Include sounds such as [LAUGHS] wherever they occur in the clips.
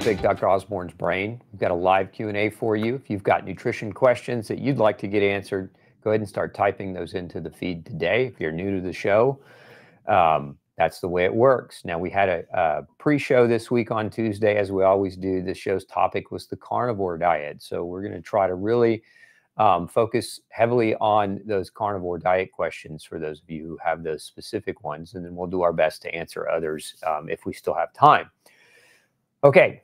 Pick Dr. Osborne's Brain. We've got a live Q&A for you. If you've got nutrition questions that you'd like to get answered, go ahead and start typing those into the feed today. If you're new to the show, um, that's the way it works. Now, we had a, a pre-show this week on Tuesday, as we always do. The show's topic was the carnivore diet. So we're going to try to really um, focus heavily on those carnivore diet questions for those of you who have those specific ones, and then we'll do our best to answer others um, if we still have time. Okay,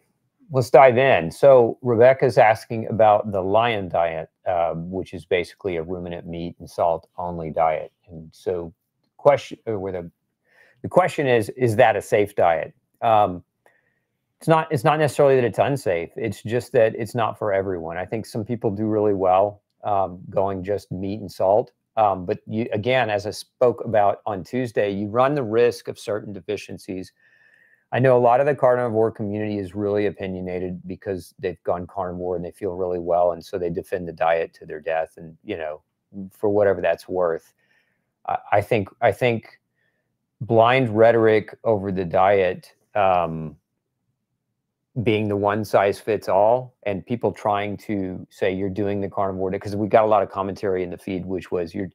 let's dive in. So Rebecca's asking about the lion diet, uh, which is basically a ruminant meat and salt only diet. And so, question or the the question is, is that a safe diet? Um, it's not. It's not necessarily that it's unsafe. It's just that it's not for everyone. I think some people do really well um, going just meat and salt. Um, but you, again, as I spoke about on Tuesday, you run the risk of certain deficiencies I know a lot of the carnivore community is really opinionated because they've gone carnivore and they feel really well, and so they defend the diet to their death, and you know, for whatever that's worth. I, I think I think blind rhetoric over the diet um, being the one size fits all, and people trying to say you're doing the carnivore because we got a lot of commentary in the feed, which was you're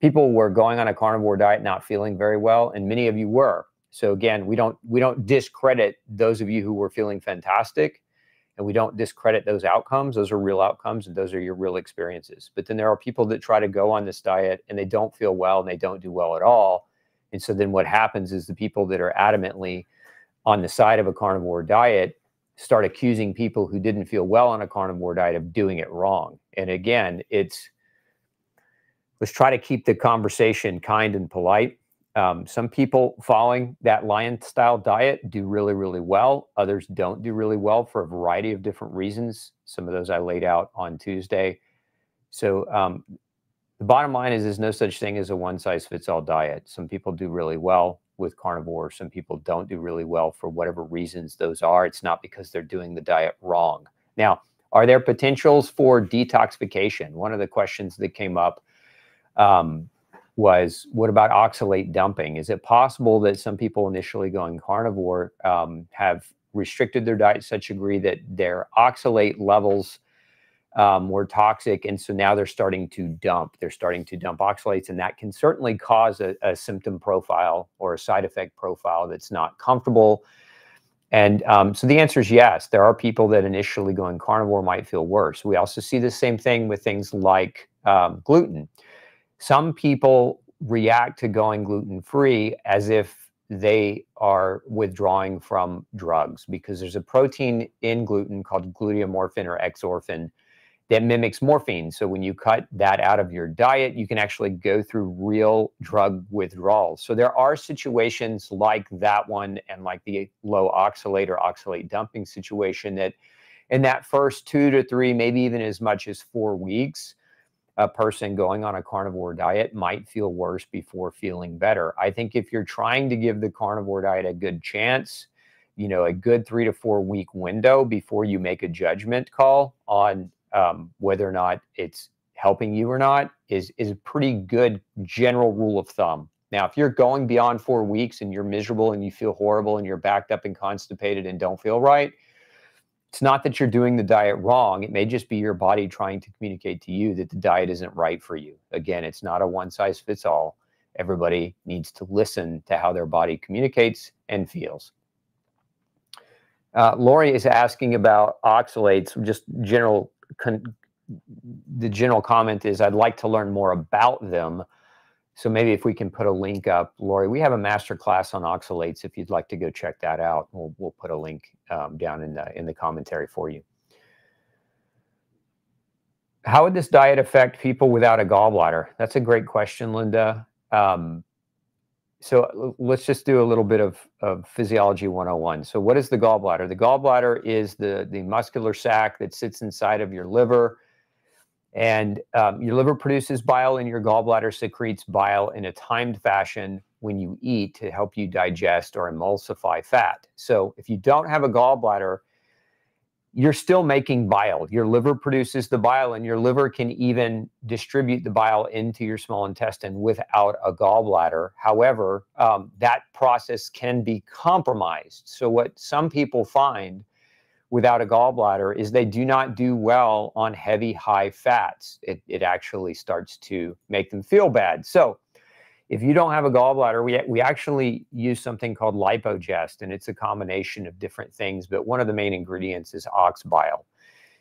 people were going on a carnivore diet not feeling very well, and many of you were so again, we don't we don't discredit those of you who were feeling fantastic, and we don't discredit those outcomes. Those are real outcomes, and those are your real experiences. But then there are people that try to go on this diet and they don't feel well and they don't do well at all. And so then what happens is the people that are adamantly on the side of a carnivore diet start accusing people who didn't feel well on a carnivore diet of doing it wrong. And again, it's let's try to keep the conversation kind and polite um, some people following that lion style diet do really, really well. Others don't do really well for a variety of different reasons. Some of those I laid out on Tuesday. So um, the bottom line is there's no such thing as a one size fits all diet. Some people do really well with carnivore. Some people don't do really well for whatever reasons those are. It's not because they're doing the diet wrong. Now, are there potentials for detoxification? One of the questions that came up um, was what about oxalate dumping? Is it possible that some people initially going carnivore um, have restricted their diet such a degree that their oxalate levels um, were toxic, and so now they're starting to dump. They're starting to dump oxalates, and that can certainly cause a, a symptom profile or a side effect profile that's not comfortable. And um, so the answer is yes. There are people that initially going carnivore might feel worse. We also see the same thing with things like um, gluten. Some people react to going gluten free as if they are withdrawing from drugs because there's a protein in gluten called gluteomorphin or exorphin that mimics morphine. So when you cut that out of your diet, you can actually go through real drug withdrawals. So there are situations like that one and like the low oxalate or oxalate dumping situation that in that first two to three, maybe even as much as four weeks, a person going on a carnivore diet might feel worse before feeling better. I think if you're trying to give the carnivore diet a good chance, you know, a good three to four week window before you make a judgment call on um, whether or not it's helping you or not is is a pretty good general rule of thumb. Now, if you're going beyond four weeks and you're miserable and you feel horrible and you're backed up and constipated and don't feel right, it's not that you're doing the diet wrong. It may just be your body trying to communicate to you that the diet isn't right for you. Again, it's not a one size fits all. Everybody needs to listen to how their body communicates and feels. Uh, Lori is asking about oxalates. Just general, the general comment is I'd like to learn more about them so maybe if we can put a link up, Lori, we have a master class on oxalates. If you'd like to go check that out, we'll, we'll put a link um, down in the, in the commentary for you. How would this diet affect people without a gallbladder? That's a great question, Linda. Um, so let's just do a little bit of, of physiology 101. So what is the gallbladder? The gallbladder is the, the muscular sac that sits inside of your liver and um, your liver produces bile and your gallbladder secretes bile in a timed fashion when you eat to help you digest or emulsify fat. So if you don't have a gallbladder, you're still making bile. Your liver produces the bile, and your liver can even distribute the bile into your small intestine without a gallbladder. However, um, that process can be compromised. So, what some people find without a gallbladder is they do not do well on heavy, high fats. It, it actually starts to make them feel bad. So, if you don't have a gallbladder, we, we actually use something called lipogest, and it's a combination of different things, but one of the main ingredients is ox bile.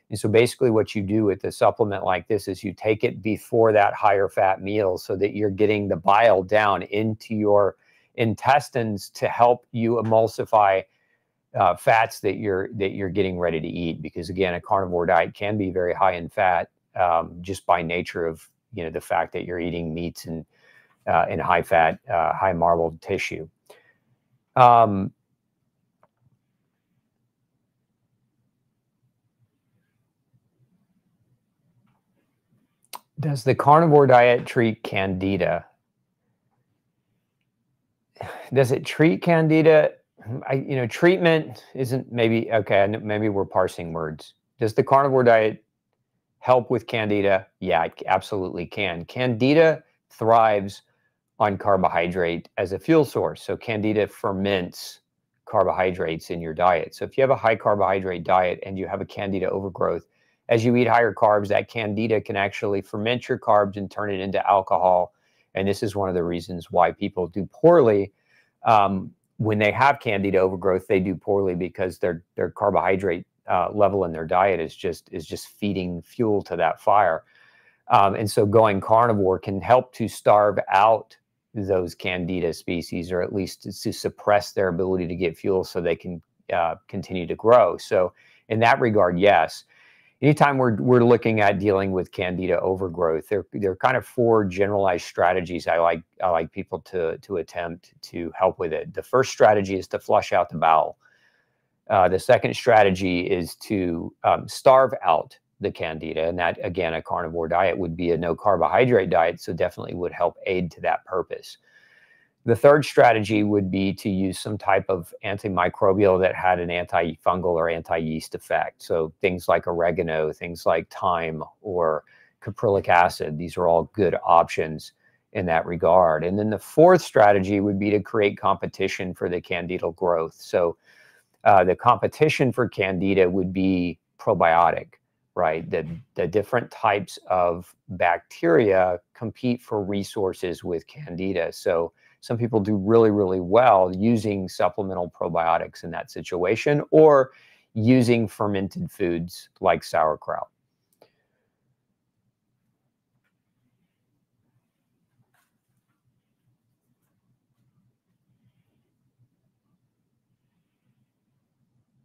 And so basically what you do with a supplement like this is you take it before that higher fat meal so that you're getting the bile down into your intestines to help you emulsify uh, fats that you're that you're getting ready to eat because again a carnivore diet can be very high in fat um, just by nature of you know the fact that you're eating meats and uh, in high fat, uh, high marbled tissue. Um, does the carnivore diet treat candida? [SIGHS] Does it treat candida? I, you know, treatment isn't maybe okay. Maybe we're parsing words. Does the carnivore diet help with candida? Yeah, it absolutely can. Candida thrives on carbohydrate as a fuel source. So candida ferments carbohydrates in your diet. So if you have a high carbohydrate diet and you have a candida overgrowth, as you eat higher carbs, that candida can actually ferment your carbs and turn it into alcohol. And this is one of the reasons why people do poorly um, when they have candida overgrowth. They do poorly because their their carbohydrate uh, level in their diet is just is just feeding fuel to that fire. Um, and so going carnivore can help to starve out those candida species or at least to, suppress their ability to get fuel so they can uh, continue to grow so in that regard yes anytime we're, we're looking at dealing with candida overgrowth there, there are kind of four generalized strategies i like i like people to to attempt to help with it the first strategy is to flush out the bowel uh, the second strategy is to um, starve out the candida. And that, again, a carnivore diet would be a no carbohydrate diet. So definitely would help aid to that purpose. The third strategy would be to use some type of antimicrobial that had an antifungal or anti yeast effect. So things like oregano, things like thyme or caprylic acid. These are all good options in that regard. And then the fourth strategy would be to create competition for the candidal growth. So uh, the competition for candida would be probiotic right? The, the different types of bacteria compete for resources with candida. So some people do really, really well using supplemental probiotics in that situation or using fermented foods like sauerkraut.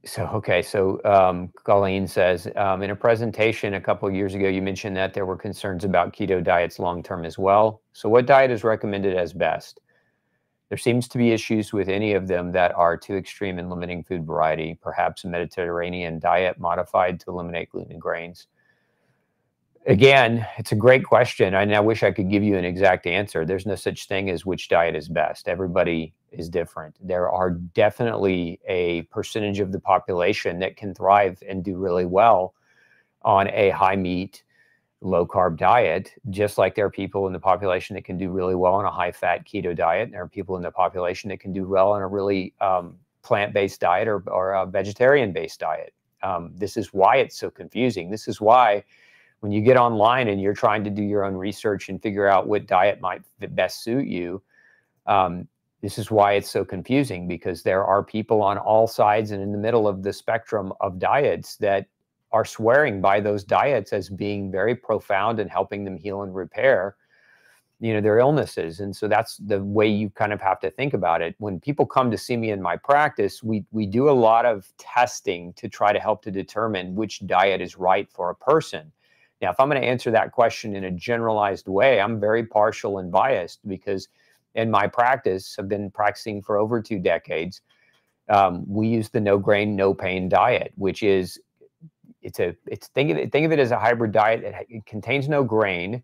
So, okay. So, um, Colleen says, um, in a presentation a couple years ago, you mentioned that there were concerns about keto diets long term as well. So, what diet is recommended as best? There seems to be issues with any of them that are too extreme in limiting food variety, perhaps a Mediterranean diet modified to eliminate gluten and grains. Again, it's a great question. And I wish I could give you an exact answer. There's no such thing as which diet is best. Everybody is different. There are definitely a percentage of the population that can thrive and do really well on a high meat, low carb diet, just like there are people in the population that can do really well on a high fat keto diet. There are people in the population that can do well on a really um, plant based diet or, or a vegetarian based diet. Um, this is why it's so confusing. This is why when you get online and you're trying to do your own research and figure out what diet might best suit you, um, this is why it's so confusing because there are people on all sides and in the middle of the spectrum of diets that are swearing by those diets as being very profound and helping them heal and repair you know their illnesses and so that's the way you kind of have to think about it when people come to see me in my practice we we do a lot of testing to try to help to determine which diet is right for a person now, if I'm going to answer that question in a generalized way, I'm very partial and biased because in my practice, I've been practicing for over two decades. Um, we use the no grain, no pain diet, which is it's a it's think of it think of it as a hybrid diet. It, it contains no grain.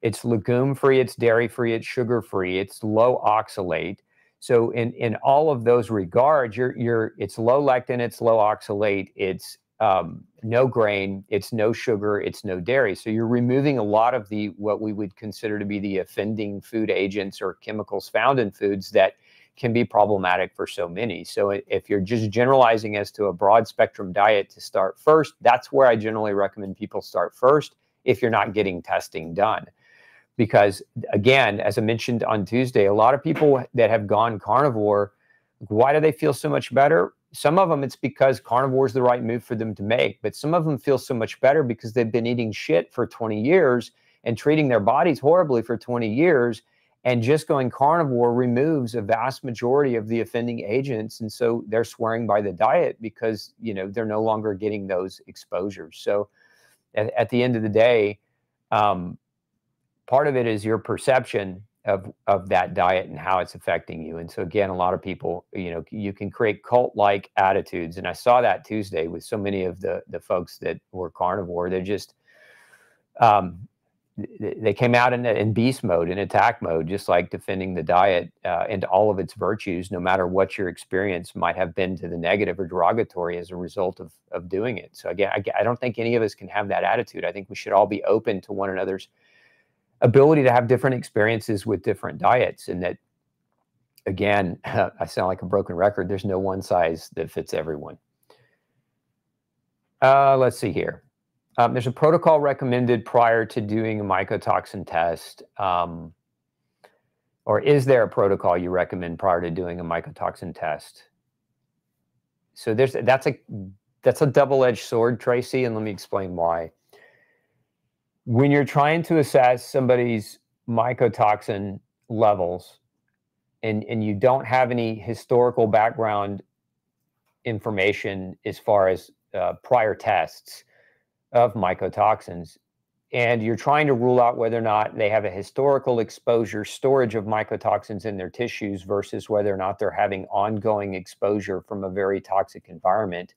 It's legume free. It's dairy free. It's sugar free. It's low oxalate. So in in all of those regards, you're you're it's low lectin. It's low oxalate. It's um, no grain, it's no sugar, it's no dairy. So you're removing a lot of the what we would consider to be the offending food agents or chemicals found in foods that can be problematic for so many. So if you're just generalizing as to a broad spectrum diet to start first, that's where I generally recommend people start first if you're not getting testing done. Because again, as I mentioned on Tuesday, a lot of people that have gone carnivore, why do they feel so much better? Some of them it's because carnivore is the right move for them to make, but some of them feel so much better because they've been eating shit for 20 years and treating their bodies horribly for 20 years and just going carnivore removes a vast majority of the offending agents and so they're swearing by the diet because you know they're no longer getting those exposures. So at, at the end of the day um, part of it is your perception of of that diet and how it's affecting you. And so again a lot of people you know you can create cult like attitudes and i saw that tuesday with so many of the the folks that were carnivore. They're just um, they came out in, in beast mode, in attack mode, just like defending the diet uh, and all of its virtues, no matter what your experience might have been to the negative or derogatory as a result of, of doing it. So again, I, I don't think any of us can have that attitude. I think we should all be open to one another's ability to have different experiences with different diets and that again, [LAUGHS] I sound like a broken record. There's no one size that fits everyone. Uh, let's see here. Um, there's a protocol recommended prior to doing a mycotoxin test. Um, or is there a protocol you recommend prior to doing a mycotoxin test? So there's that's a that's a double-edged sword, Tracy, and let me explain why. When you're trying to assess somebody's mycotoxin levels and, and you don't have any historical background information as far as uh, prior tests, of mycotoxins. And you're trying to rule out whether or not they have a historical exposure, storage of mycotoxins in their tissues versus whether or not they're having ongoing exposure from a very toxic environment.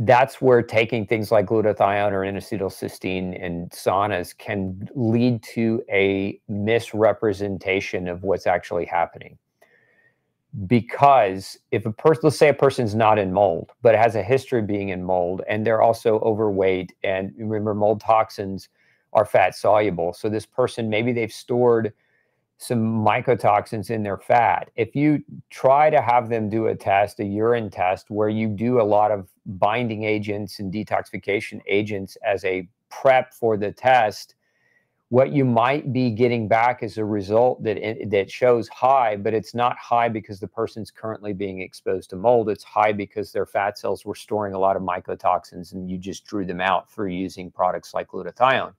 That's where taking things like glutathione or N-acetylcysteine and saunas can lead to a misrepresentation of what's actually happening because if a person let's say a person's not in mold but has a history of being in mold and they're also overweight and remember mold toxins are fat soluble. So this person maybe they've stored some mycotoxins in their fat. If you try to have them do a test a urine test where you do a lot of binding agents and detoxification agents as a prep for the test what you might be getting back is a result that that shows high, but it's not high because the person's currently being exposed to mold. It's high because their fat cells were storing a lot of mycotoxins, and you just drew them out through using products like glutathione.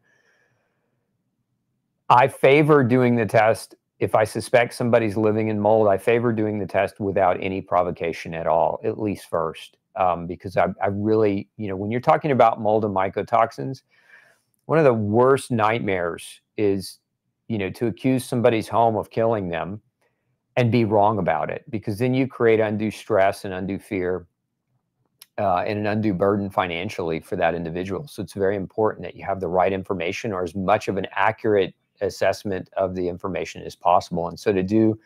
I favor doing the test if I suspect somebody's living in mold. I favor doing the test without any provocation at all, at least first, um, because I, I really, you know, when you're talking about mold and mycotoxins one of the worst nightmares is you know to accuse somebody's home of killing them and be wrong about it because then you create undue stress and undue fear uh, and an undue burden financially for that individual. So it's very important that you have the right information or as much of an accurate assessment of the information as possible. And so to do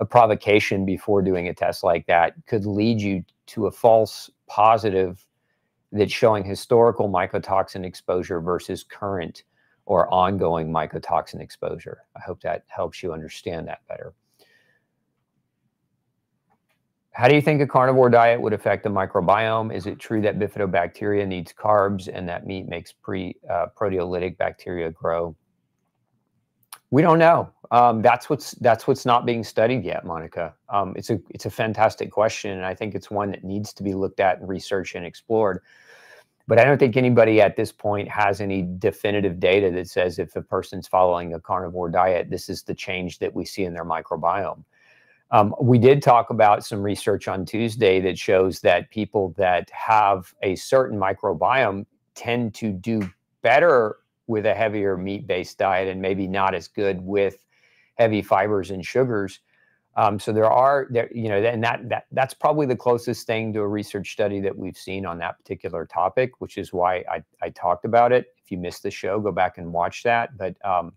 a provocation before doing a test like that could lead you to a false positive that's showing historical mycotoxin exposure versus current or ongoing mycotoxin exposure. I hope that helps you understand that better. How do you think a carnivore diet would affect the microbiome? Is it true that bifidobacteria needs carbs and that meat makes pre uh, proteolytic bacteria grow? We don't know. Um, that's what's that's what's not being studied yet, Monica. Um, it's a it's a fantastic question, and I think it's one that needs to be looked at and researched and explored. But I don't think anybody at this point has any definitive data that says if a person's following a carnivore diet, this is the change that we see in their microbiome. Um, we did talk about some research on Tuesday that shows that people that have a certain microbiome tend to do better with a heavier meat-based diet and maybe not as good with heavy fibers and sugars. Um, so there are there, you know, and that that that's probably the closest thing to a research study that we've seen on that particular topic, which is why I I talked about it. If you missed the show, go back and watch that. But um,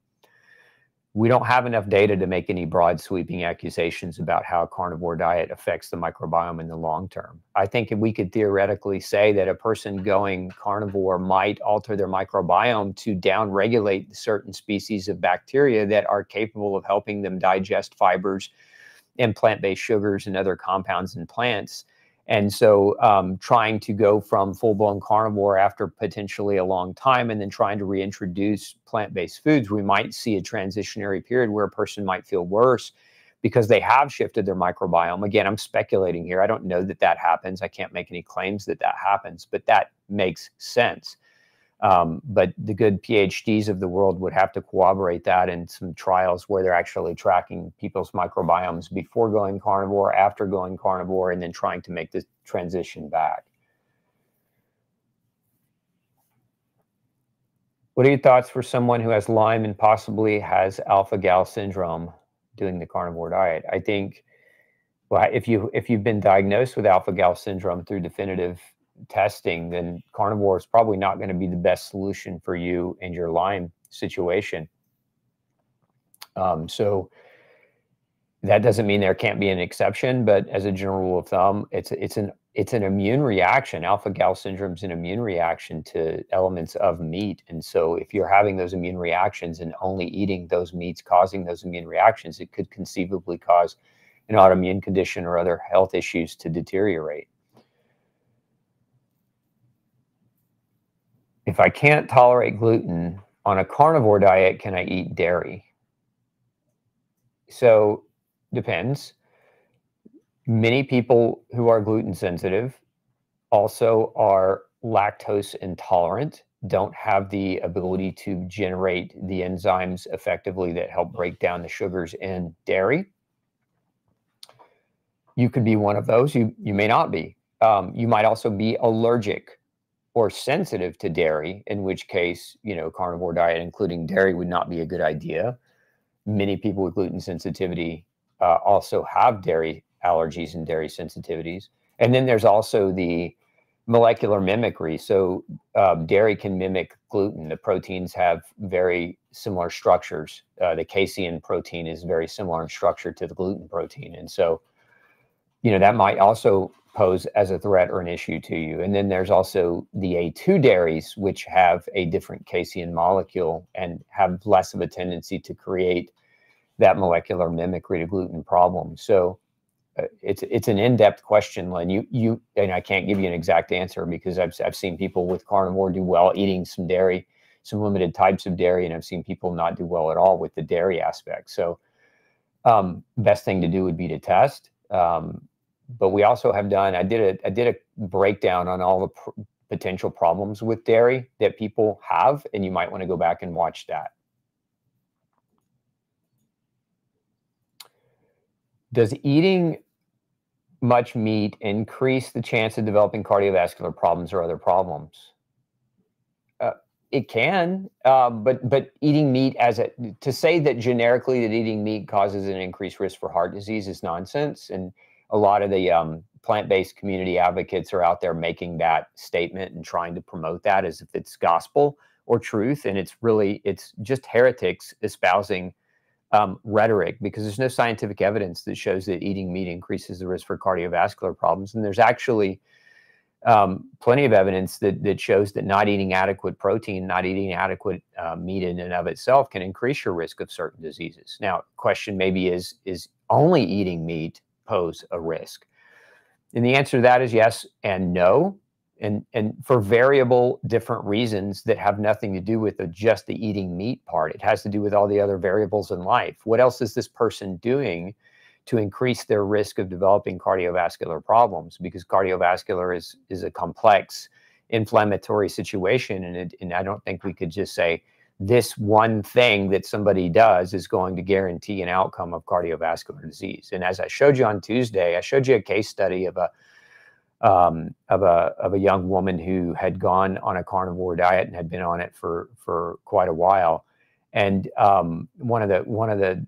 we don't have enough data to make any broad sweeping accusations about how a carnivore diet affects the microbiome in the long term. I think we could theoretically say that a person going carnivore might alter their microbiome to downregulate certain species of bacteria that are capable of helping them digest fibers and plant-based sugars and other compounds in plants and so um, trying to go from full-blown carnivore after potentially a long time and then trying to reintroduce plant-based foods, we might see a transitionary period where a person might feel worse because they have shifted their microbiome. Again, I'm speculating here. I don't know that that happens. I can't make any claims that that happens, but that makes sense. Um, but the good PhDs of the world would have to corroborate that in some trials where they're actually tracking people's microbiomes before going carnivore, after going carnivore, and then trying to make the transition back. What are your thoughts for someone who has Lyme and possibly has alpha gal syndrome doing the carnivore diet? I think well, if you if you've been diagnosed with alpha gal syndrome through definitive testing, then carnivore is probably not going to be the best solution for you and your Lyme situation. Um, so that doesn't mean there can't be an exception, but as a general rule of thumb, it's it's an it's an immune reaction. Alpha gal syndrome is an immune reaction to elements of meat, and so if you're having those immune reactions and only eating those meats causing those immune reactions, it could conceivably cause an autoimmune condition or other health issues to deteriorate. If I can't tolerate gluten on a carnivore diet, can I eat dairy? So depends. Many people who are gluten sensitive also are lactose intolerant, don't have the ability to generate the enzymes effectively that help break down the sugars in dairy. You could be one of those. You you may not be. Um, you might also be allergic or sensitive to dairy, in which case, you know, carnivore diet, including dairy, would not be a good idea. Many people with gluten sensitivity uh, also have dairy allergies and dairy sensitivities. And then there's also the molecular mimicry. So um, dairy can mimic gluten. The proteins have very similar structures. Uh, the casein protein is very similar in structure to the gluten protein. And so, you know, that might also pose as a threat or an issue to you. And then there's also the A2 dairies, which have a different casein molecule and have less of a tendency to create that molecular mimicry to gluten problem. So uh, it's it's an in-depth question, Len. You you and I can't give you an exact answer because I've I've seen people with carnivore do well eating some dairy, some limited types of dairy, and I've seen people not do well at all with the dairy aspect. So um, best thing to do would be to test. Um, but we also have done i did a i did a breakdown on all the pr potential problems with dairy that people have and you might want to go back and watch that. Does eating much meat increase the chance of developing cardiovascular problems or other problems? Uh, it can uh, but but eating meat as a to say that generically that eating meat causes an increased risk for heart disease is nonsense and a lot of the um, plant-based community advocates are out there making that statement and trying to promote that as if it's gospel or truth and it's really it's just heretics espousing um, rhetoric because there's no scientific evidence that shows that eating meat increases the risk for cardiovascular problems and there's actually um, plenty of evidence that that shows that not eating adequate protein, not eating adequate uh, meat in and of itself can increase your risk of certain diseases. Now, question maybe is is only eating meat pose a risk? And the answer to that is yes and no. And, and for variable different reasons that have nothing to do with the, just the eating meat part. It has to do with all the other variables in life. What else is this person doing to increase their risk of developing cardiovascular problems? Because cardiovascular is, is a complex inflammatory situation. And, it, and I don't think we could just say, this one thing that somebody does is going to guarantee an outcome of cardiovascular disease. And as I showed you on Tuesday, I showed you a case study of a um, of a of a young woman who had gone on a carnivore diet and had been on it for for quite a while. And um, one of the one of the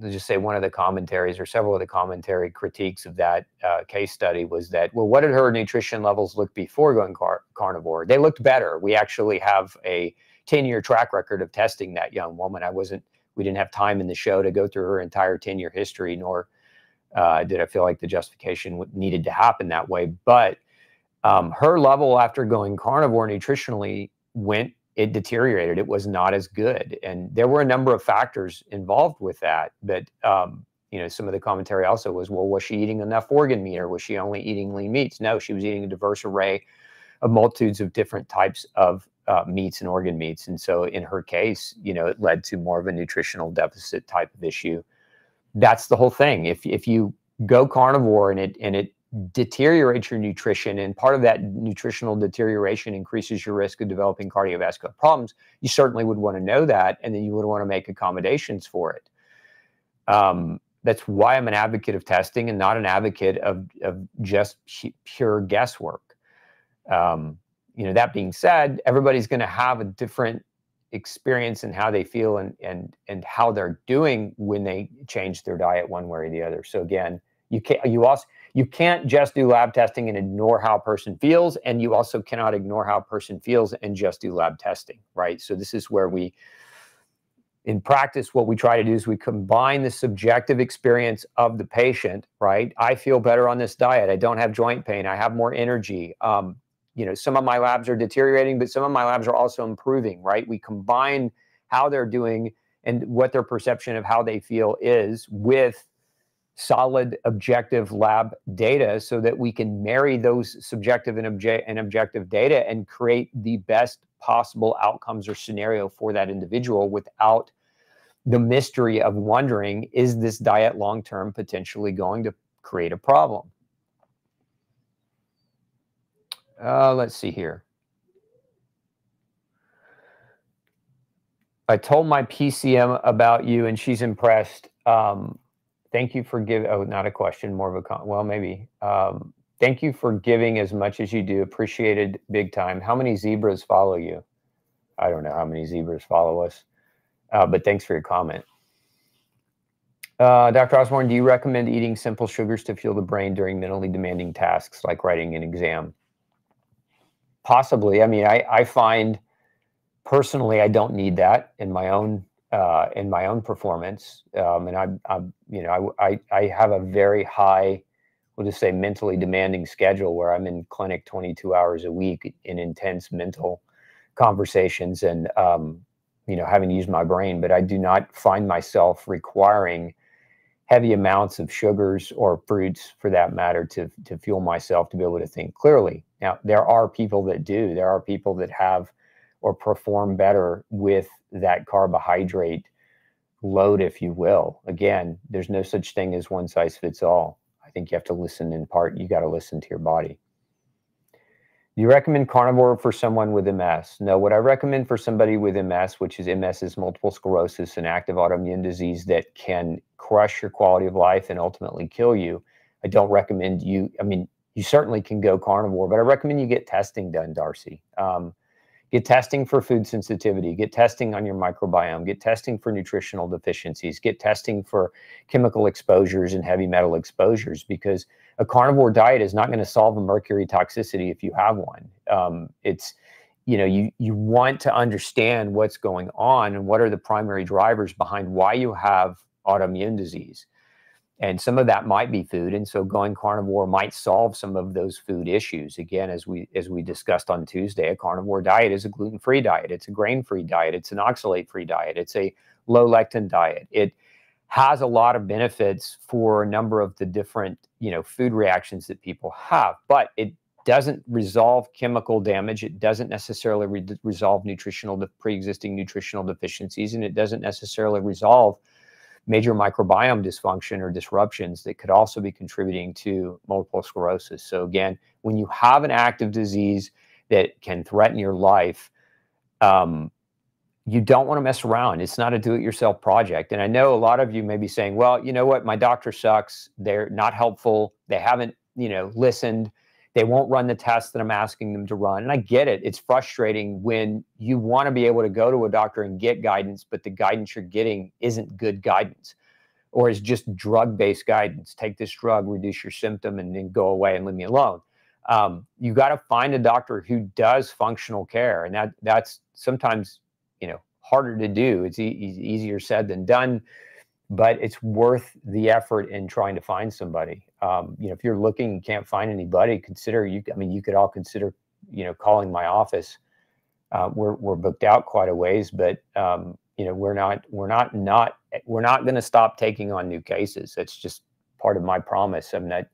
let's just say one of the commentaries or several of the commentary critiques of that uh, case study was that well, what did her nutrition levels look before going car- carnivore? They looked better. We actually have a 10 year track record of testing that young woman. I wasn't we didn't have time in the show to go through her entire 10 year history, nor uh, did I feel like the justification needed to happen that way. But um, her level after going carnivore nutritionally went it deteriorated it was not as good and there were a number of factors involved with that but um, you know some of the commentary also was well was she eating enough organ meat or was she only eating lean meats no she was eating a diverse array of multitudes of different types of uh, meats and organ meats. And so in her case you know it led to more of a nutritional deficit type of issue. That's the whole thing. If if you go carnivore and it and it deteriorates your nutrition and part of that nutritional deterioration increases your risk of developing cardiovascular problems you certainly would want to know that and then you would want to make accommodations for it. Um, that's why i'm an advocate of testing and not an advocate of, of just pure guesswork. Um, you know that being said everybody's going to have a different experience and how they feel and and and how they're doing when they change their diet one way or the other. So again you can't you also you can't just do lab testing and ignore how a person feels and you also cannot ignore how a person feels and just do lab testing right? So this is where we in practice what we try to do is we combine the subjective experience of the patient right? I feel better on this diet. I don't have joint pain. I have more energy. Um, you know some of my labs are deteriorating but some of my labs are also improving right? We combine how they're doing and what their perception of how they feel is with solid objective lab data so that we can marry those subjective and, obje- and objective data and create the best possible outcomes or scenario for that individual without the mystery of wondering is this diet long term potentially going to create a problem uh, let's see here i told my pcm about you and she's impressed um, thank you for giving. Oh, not a question, more of a con. Well, maybe. Um, thank you for giving as much as you do. Appreciated big time. How many zebras follow you? I don't know how many zebras follow us, uh, but thanks for your comment. Uh, Dr. Osborne, do you recommend eating simple sugars to fuel the brain during mentally demanding tasks like writing an exam? Possibly. I mean, I, I find personally I don't need that in my own uh, in my own performance. Um, and I, I, you know, I, I, have a very high, we'll just say mentally demanding schedule where I'm in clinic 22 hours a week in intense mental conversations and, um, you know, having to use my brain, but I do not find myself requiring heavy amounts of sugars or fruits for that matter to, to fuel myself to be able to think clearly. Now, there are people that do, there are people that have or perform better with that carbohydrate load, if you will. Again, there's no such thing as one size fits all. I think you have to listen in part. You got to listen to your body. Do you recommend carnivore for someone with MS? No, what I recommend for somebody with MS, which is MS is multiple sclerosis, an active autoimmune disease that can crush your quality of life and ultimately kill you. I don't recommend you, I mean, you certainly can go carnivore, but I recommend you get testing done, Darcy. Um, Get testing for food sensitivity, get testing on your microbiome, get testing for nutritional deficiencies, get testing for chemical exposures and heavy metal exposures because a carnivore diet is not going to solve a mercury toxicity if you have one. Um, it's you know you you want to understand what's going on and what are the primary drivers behind why you have autoimmune disease. And some of that might be food and so going carnivore might solve some of those food issues. Again as we as we discussed on tuesday a carnivore diet is a gluten-free diet it's a grain-free diet it's an oxalate-free diet it's a low lectin diet. It has a lot of benefits for a number of the different you know food reactions that people have but it doesn't resolve chemical damage it doesn't necessarily re- resolve nutritional pre-existing nutritional deficiencies and it doesn't necessarily resolve major microbiome dysfunction or disruptions that could also be contributing to multiple sclerosis. So, again, when you have an active disease that can threaten your life, um, you don't want to mess around. It's not a do it yourself project. And I know a lot of you may be saying, well, you know what? My doctor sucks. They're not helpful. They haven't, you know, listened they won't run the tests that I'm asking them to run. And I get it. It's frustrating when you want to be able to go to a doctor and get guidance, but the guidance you're getting isn't good guidance or is just drug based guidance. Take this drug, reduce your symptom, and then go away and leave me alone. Um, you got to find a doctor who does functional care. And that that's sometimes, harder to do. It's e easier said than done, but it's worth the effort in trying to find somebody. Um, you know, if you're looking and can't find anybody, consider you. I mean, you could all consider, you know, calling my office. Uh, we're we're booked out quite a ways, but um, you know, we're not we're not not we're not going to stop taking on new cases. It's just part of my promise. I'm not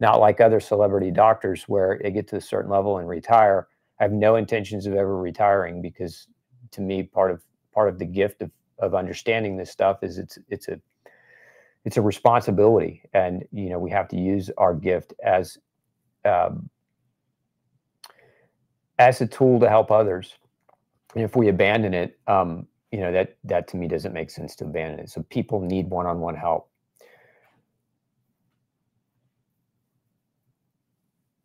not like other celebrity doctors where they get to a certain level and retire. I have no intentions of ever retiring because to me, part of part of the gift of of understanding this stuff is it's it's a it's a responsibility, and you know we have to use our gift as um, as a tool to help others. And if we abandon it, um, you know that that to me doesn't make sense to abandon it. So people need one-on-one help.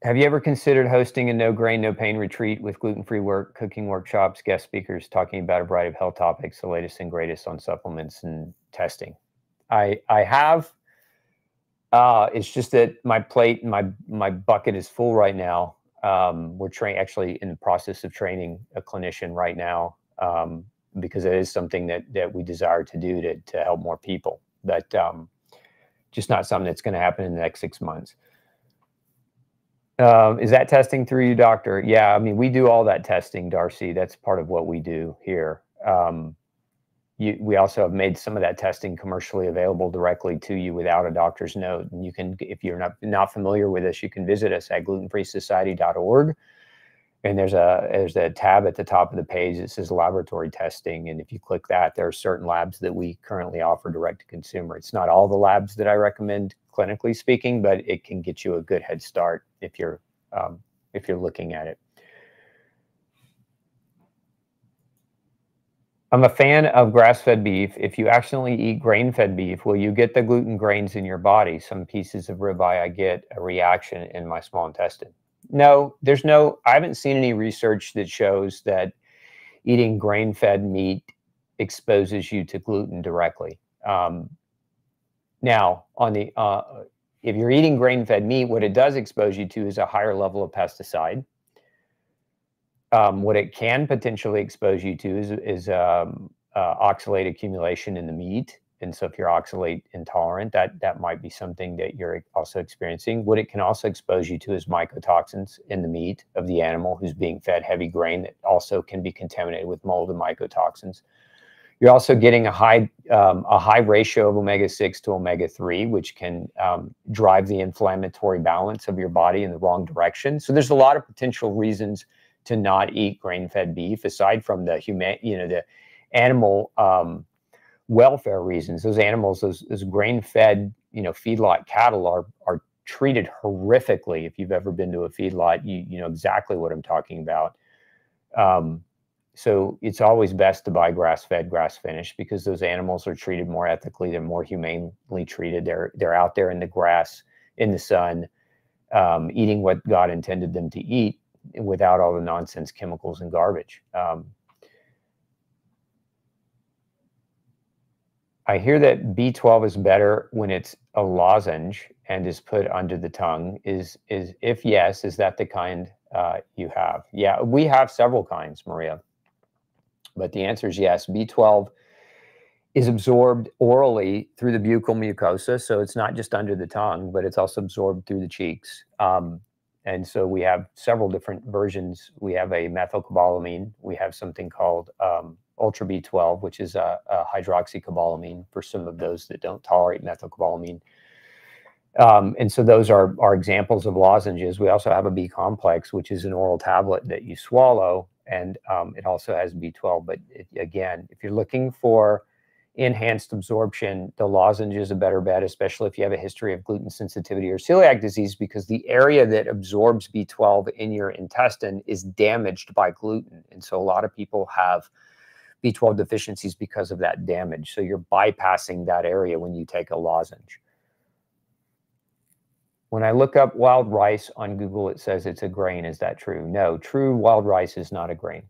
Have you ever considered hosting a no grain, no pain retreat with gluten free work, cooking workshops, guest speakers talking about a variety of health topics, the latest and greatest on supplements and testing? I I have. Uh, it's just that my plate and my my bucket is full right now. Um, we're train actually in the process of training a clinician right now um, because it is something that that we desire to do to to help more people. But um, just not something that's going to happen in the next six months. Um, is that testing through you, doctor? Yeah, I mean, we do all that testing, Darcy. That's part of what we do here. Um, you, we also have made some of that testing commercially available directly to you without a doctor's note. And you can, if you're not not familiar with us, you can visit us at glutenfreesociety.org. And there's a there's a tab at the top of the page that says laboratory testing. And if you click that, there are certain labs that we currently offer direct to consumer. It's not all the labs that I recommend clinically speaking, but it can get you a good head start if you're um, if you're looking at it. I'm a fan of grass-fed beef. If you accidentally eat grain-fed beef, will you get the gluten grains in your body? Some pieces of ribeye, I get a reaction in my small intestine. No, there's no. I haven't seen any research that shows that eating grain-fed meat exposes you to gluten directly. Um, now, on the uh, if you're eating grain-fed meat, what it does expose you to is a higher level of pesticide. Um, what it can potentially expose you to is, is um, uh, oxalate accumulation in the meat. And so if you're oxalate intolerant, that, that might be something that you're also experiencing. What it can also expose you to is mycotoxins in the meat of the animal who's being fed heavy grain that also can be contaminated with mold and mycotoxins. You're also getting a high um, a high ratio of omega six to omega three, which can um, drive the inflammatory balance of your body in the wrong direction. So there's a lot of potential reasons to not eat grain-fed beef, aside from the human, you know, the animal um, welfare reasons. Those animals, those, those grain-fed, you know, feedlot cattle are are treated horrifically. If you've ever been to a feedlot, you you know exactly what I'm talking about. Um, so it's always best to buy grass-fed, grass-finished because those animals are treated more ethically. They're more humanely treated. They're they're out there in the grass, in the sun, um, eating what God intended them to eat without all the nonsense, chemicals, and garbage. Um, I hear that B12 is better when it's a lozenge and is put under the tongue. Is is if yes, is that the kind uh, you have? Yeah, we have several kinds, Maria. But the answer is yes. B12 is absorbed orally through the buccal mucosa. So it's not just under the tongue, but it's also absorbed through the cheeks. Um, and so we have several different versions. We have a methylcobalamin. We have something called um, Ultra B12, which is a, a hydroxycobalamin for some of those that don't tolerate methylcobalamin. Um, and so those are, are examples of lozenges. We also have a B complex, which is an oral tablet that you swallow and um, it also has B12. But it, again, if you're looking for enhanced absorption, the lozenge is a better bet, especially if you have a history of gluten sensitivity or celiac disease, because the area that absorbs B12 in your intestine is damaged by gluten. And so a lot of people have B12 deficiencies because of that damage. So you're bypassing that area when you take a lozenge. When I look up wild rice on Google, it says it's a grain. Is that true? No, true wild rice is not a grain.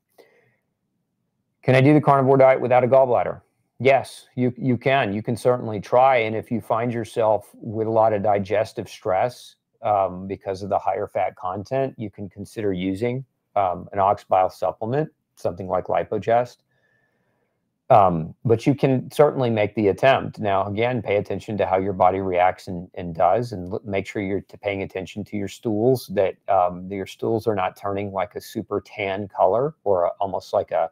Can I do the carnivore diet without a gallbladder? Yes, you, you can. You can certainly try. And if you find yourself with a lot of digestive stress um, because of the higher fat content, you can consider using um, an ox bile supplement, something like Lipogest. Um, but you can certainly make the attempt. Now, again, pay attention to how your body reacts and, and does, and make sure you're paying attention to your stools, that um, your stools are not turning like a super tan color or a, almost like a,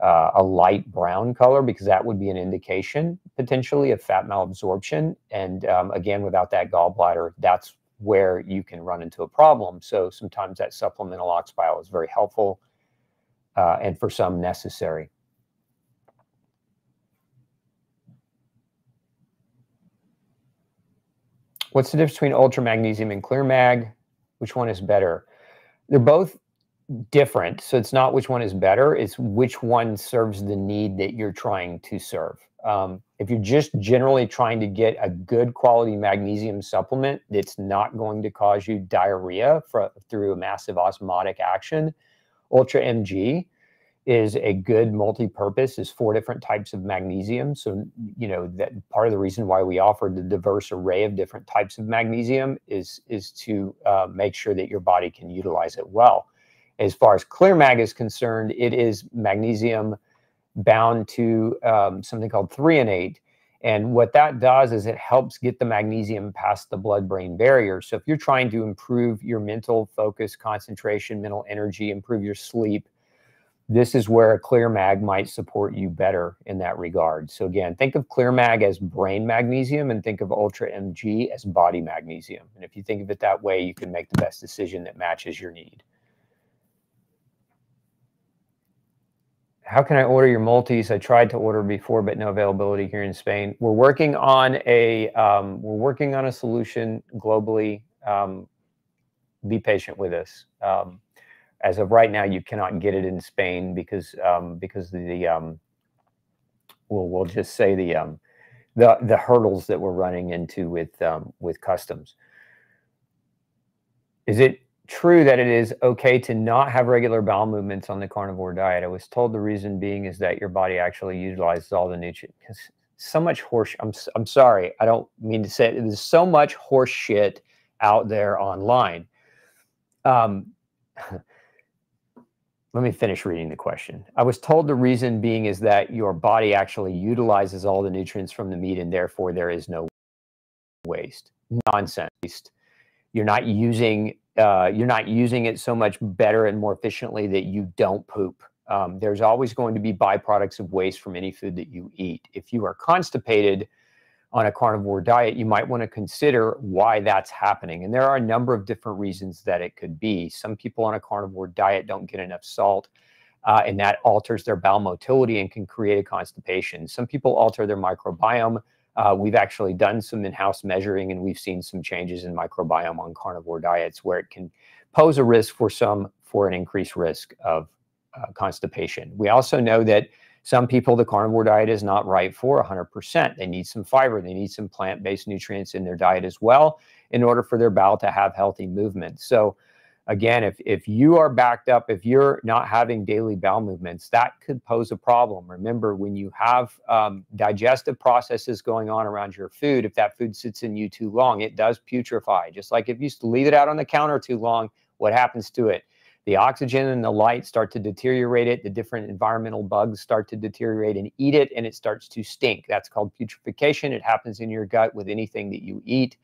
uh, a light brown color, because that would be an indication potentially of fat malabsorption. And um, again, without that gallbladder, that's where you can run into a problem. So sometimes that supplemental ox bile is very helpful uh, and for some necessary. What's the difference between ultra magnesium and clear mag? Which one is better? They're both different. So it's not which one is better, it's which one serves the need that you're trying to serve. Um, if you're just generally trying to get a good quality magnesium supplement that's not going to cause you diarrhea for, through a massive osmotic action, Ultra MG is a good multi-purpose is four different types of magnesium. So you know that part of the reason why we offer the diverse array of different types of magnesium is is to uh, make sure that your body can utilize it well. As far as clear mag is concerned it is magnesium bound to um, something called threonate. And what that does is it helps get the magnesium past the blood brain barrier. So if you're trying to improve your mental focus concentration mental energy improve your sleep this is where a clear mag might support you better in that regard. So again, think of clear mag as brain magnesium and think of ultra MG as body magnesium. And if you think of it that way, you can make the best decision that matches your need. How can I order your multis? I tried to order before, but no availability here in Spain. We're working on a um, we're working on a solution globally. Um, be patient with us. Um, as of right now, you cannot get it in Spain because um, because the um, we'll we'll just say the um, the the hurdles that we're running into with um, with customs. Is it true that it is okay to not have regular bowel movements on the carnivore diet? I was told the reason being is that your body actually utilizes all the nutrients. So much horse. I'm I'm sorry. I don't mean to say it. There's so much horse shit out there online. Um, [LAUGHS] let me finish reading the question. I was told the reason being is that your body actually utilizes all the nutrients from the meat and therefore there is no waste. Nonsense. You're not using uh, you're not using it so much better and more efficiently that you don't poop. Um, there's always going to be byproducts of waste from any food that you eat. If you are constipated, on a carnivore diet, you might want to consider why that's happening. And there are a number of different reasons that it could be. Some people on a carnivore diet don't get enough salt, uh, and that alters their bowel motility and can create a constipation. Some people alter their microbiome. Uh, we've actually done some in-house measuring, and we've seen some changes in microbiome on carnivore diets where it can pose a risk for some for an increased risk of uh, constipation. We also know that some people, the carnivore diet is not right for 100%. They need some fiber, they need some plant based nutrients in their diet as well in order for their bowel to have healthy movement. So, again, if, if you are backed up, if you're not having daily bowel movements, that could pose a problem. Remember, when you have um, digestive processes going on around your food, if that food sits in you too long, it does putrefy. Just like if you leave it out on the counter too long, what happens to it? The oxygen and the light start to deteriorate it. The different environmental bugs start to deteriorate and eat it, and it starts to stink. That's called putrefaction. It happens in your gut with anything that you eat.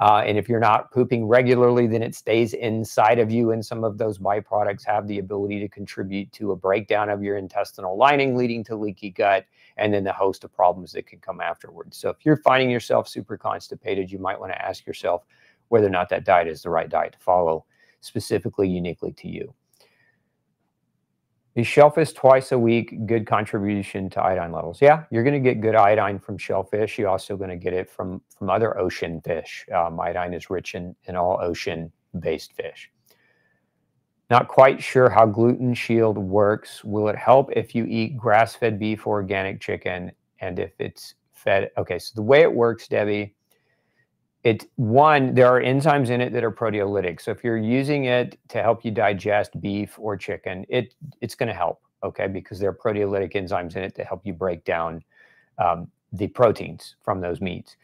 Uh, and if you're not pooping regularly, then it stays inside of you, and some of those byproducts have the ability to contribute to a breakdown of your intestinal lining, leading to leaky gut, and then the host of problems that can come afterwards. So if you're finding yourself super constipated, you might want to ask yourself whether or not that diet is the right diet to follow specifically uniquely to you. Is shellfish twice a week good contribution to iodine levels? Yeah, you're going to get good iodine from shellfish. You're also going to get it from from other ocean fish. Um, iodine is rich in in all ocean-based fish. Not quite sure how Gluten Shield works. Will it help if you eat grass-fed beef or organic chicken, and if it's fed? Okay, so the way it works, Debbie, it one there are enzymes in it that are proteolytic. So if you're using it to help you digest beef or chicken it it's going to help okay because there are proteolytic enzymes in it to help you break down um, the proteins from those meats.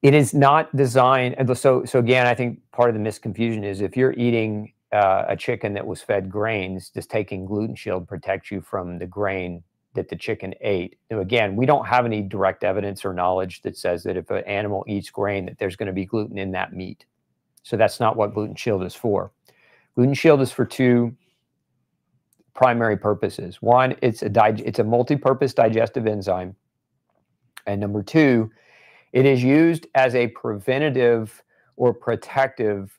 It is not designed so so again i think part of the misconfusion is if you're eating uh, a chicken that was fed grains just taking gluten shield protects you from the grain that the chicken ate. Now, again, we don't have any direct evidence or knowledge that says that if an animal eats grain, that there's going to be gluten in that meat. So that's not what Gluten Shield is for. Gluten Shield is for two primary purposes. One, it's a it's a multi-purpose digestive enzyme, and number two, it is used as a preventative or protective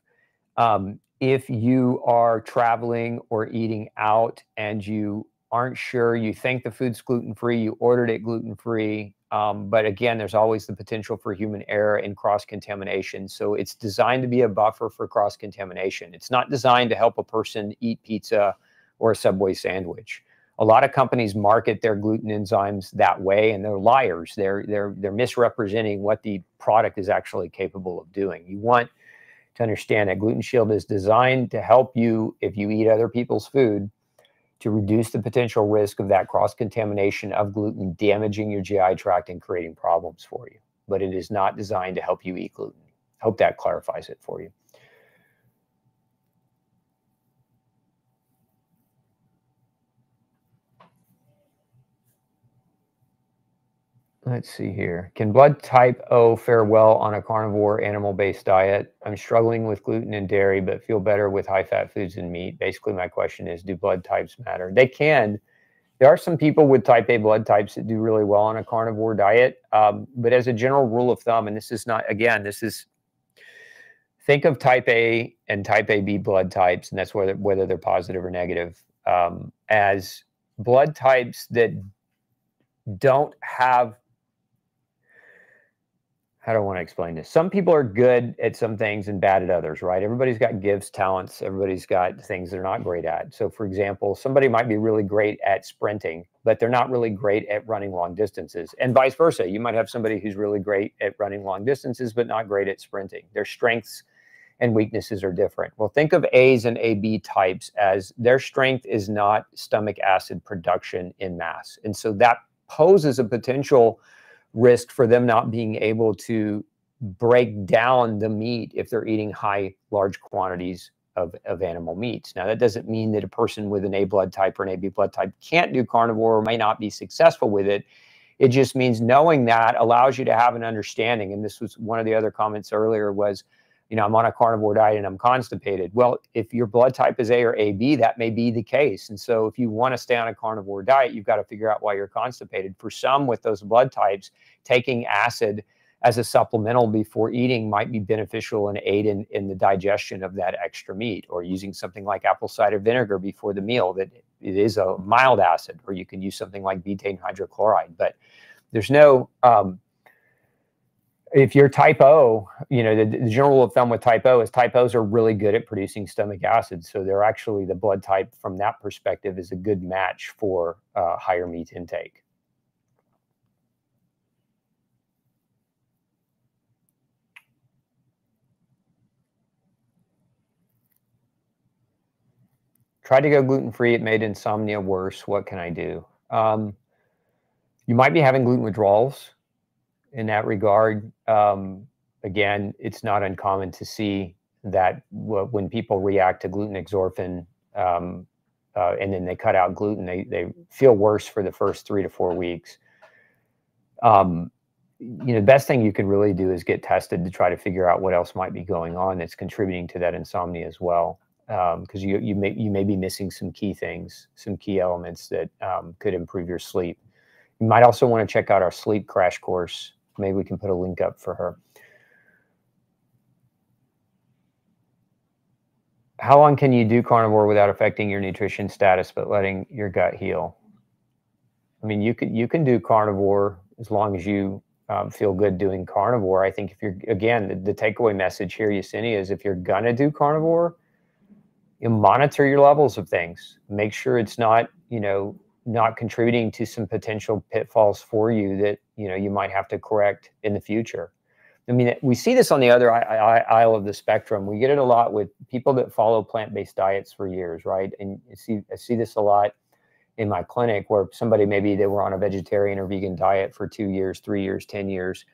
um, if you are traveling or eating out and you aren't sure, you think the food's gluten free, you ordered it gluten free. Um, but again, there's always the potential for human error and cross contamination. So it's designed to be a buffer for cross contamination. It's not designed to help a person eat pizza or a Subway sandwich. A lot of companies market their gluten enzymes that way, and they're liars. They're they're they're misrepresenting what the product is actually capable of doing. You want to understand that Gluten Shield is designed to help you if you eat other people's food to reduce the potential risk of that cross contamination of gluten damaging your GI tract and creating problems for you. But it is not designed to help you eat gluten. Hope that clarifies it for you. Let's see here. Can blood type O fare well on a carnivore animal based diet? I'm struggling with gluten and dairy, but feel better with high fat foods and meat. Basically, my question is do blood types matter? They can. There are some people with type A blood types that do really well on a carnivore diet. Um, but as a general rule of thumb, and this is not, again, this is think of type A and type AB blood types, and that's whether, whether they're positive or negative, um, as blood types that don't have how do I want to explain this? Some people are good at some things and bad at others, right? Everybody's got gifts, talents. Everybody's got things they're not great at. So, for example, somebody might be really great at sprinting, but they're not really great at running long distances, and vice versa. You might have somebody who's really great at running long distances, but not great at sprinting. Their strengths and weaknesses are different. Well, think of A's and AB types as their strength is not stomach acid production in mass. And so that poses a potential risk for them not being able to break down the meat if they're eating high, large quantities of, of animal meats. Now, that doesn't mean that a person with an A blood type or an AB blood type can't do carnivore or may not be successful with it. It just means knowing that allows you to have an understanding. And this was one of the other comments earlier was, you know, I'm on a carnivore diet and I'm constipated. Well, if your blood type is A or AB, that may be the case. And so if you want to stay on a carnivore diet, you've got to figure out why you're constipated. For some with those blood types, taking acid as a supplemental before eating might be beneficial and aid in, in the digestion of that extra meat or using something like apple cider vinegar before the meal that it is a mild acid or you can use something like betaine hydrochloride but there's no um, if you're type O, you know, the, the, general rule of thumb with type O is type O's are really good at producing stomach acid. So they're actually the blood type from that perspective is a good match for uh, higher meat intake. Tried to go gluten free. It made insomnia worse. What can I do? Um, you might be having gluten withdrawals in that regard. Um, again, it's not uncommon to see that when people react to gluten exorphin um, uh, and then they cut out gluten, they, they feel worse for the first three to four weeks. Um, you know, the best thing you can really do is get tested to try to figure out what else might be going on that's contributing to that insomnia as well. Because um, you you may you may be missing some key things, some key elements that um, could improve your sleep. You might also want to check out our sleep crash course maybe we can put a link up for her. How long can you do carnivore without affecting your nutrition status but letting your gut heal? I mean, you can you can do carnivore as long as you um, feel good doing carnivore. I think if you're again the, the takeaway message here, Yesenia, is if you're gonna do carnivore, you monitor your levels of things. Make sure it's not you know not contributing to some potential pitfalls for you that you know you might have to correct in the future. I mean, we see this on the other aisle of the spectrum. We get it a lot with people that follow plant-based diets for years, right? And you see, I see this a lot in my clinic where somebody maybe they were on a vegetarian or vegan diet for two years, three years, ten years,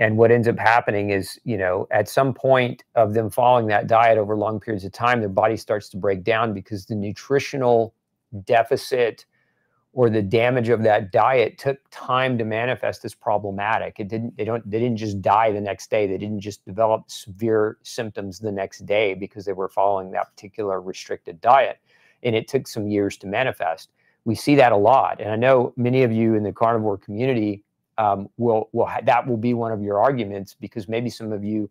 and what ends up happening is, you know, at some point of them following that diet over long periods of time, their body starts to break down because the nutritional deficit or the damage of that diet took time to manifest as problematic. It didn't, they don't, they didn't just die the next day. They didn't just develop severe symptoms the next day because they were following that particular restricted diet. And it took some years to manifest. We see that a lot. And I know many of you in the carnivore community um, will, will, that will be one of your arguments because maybe some of you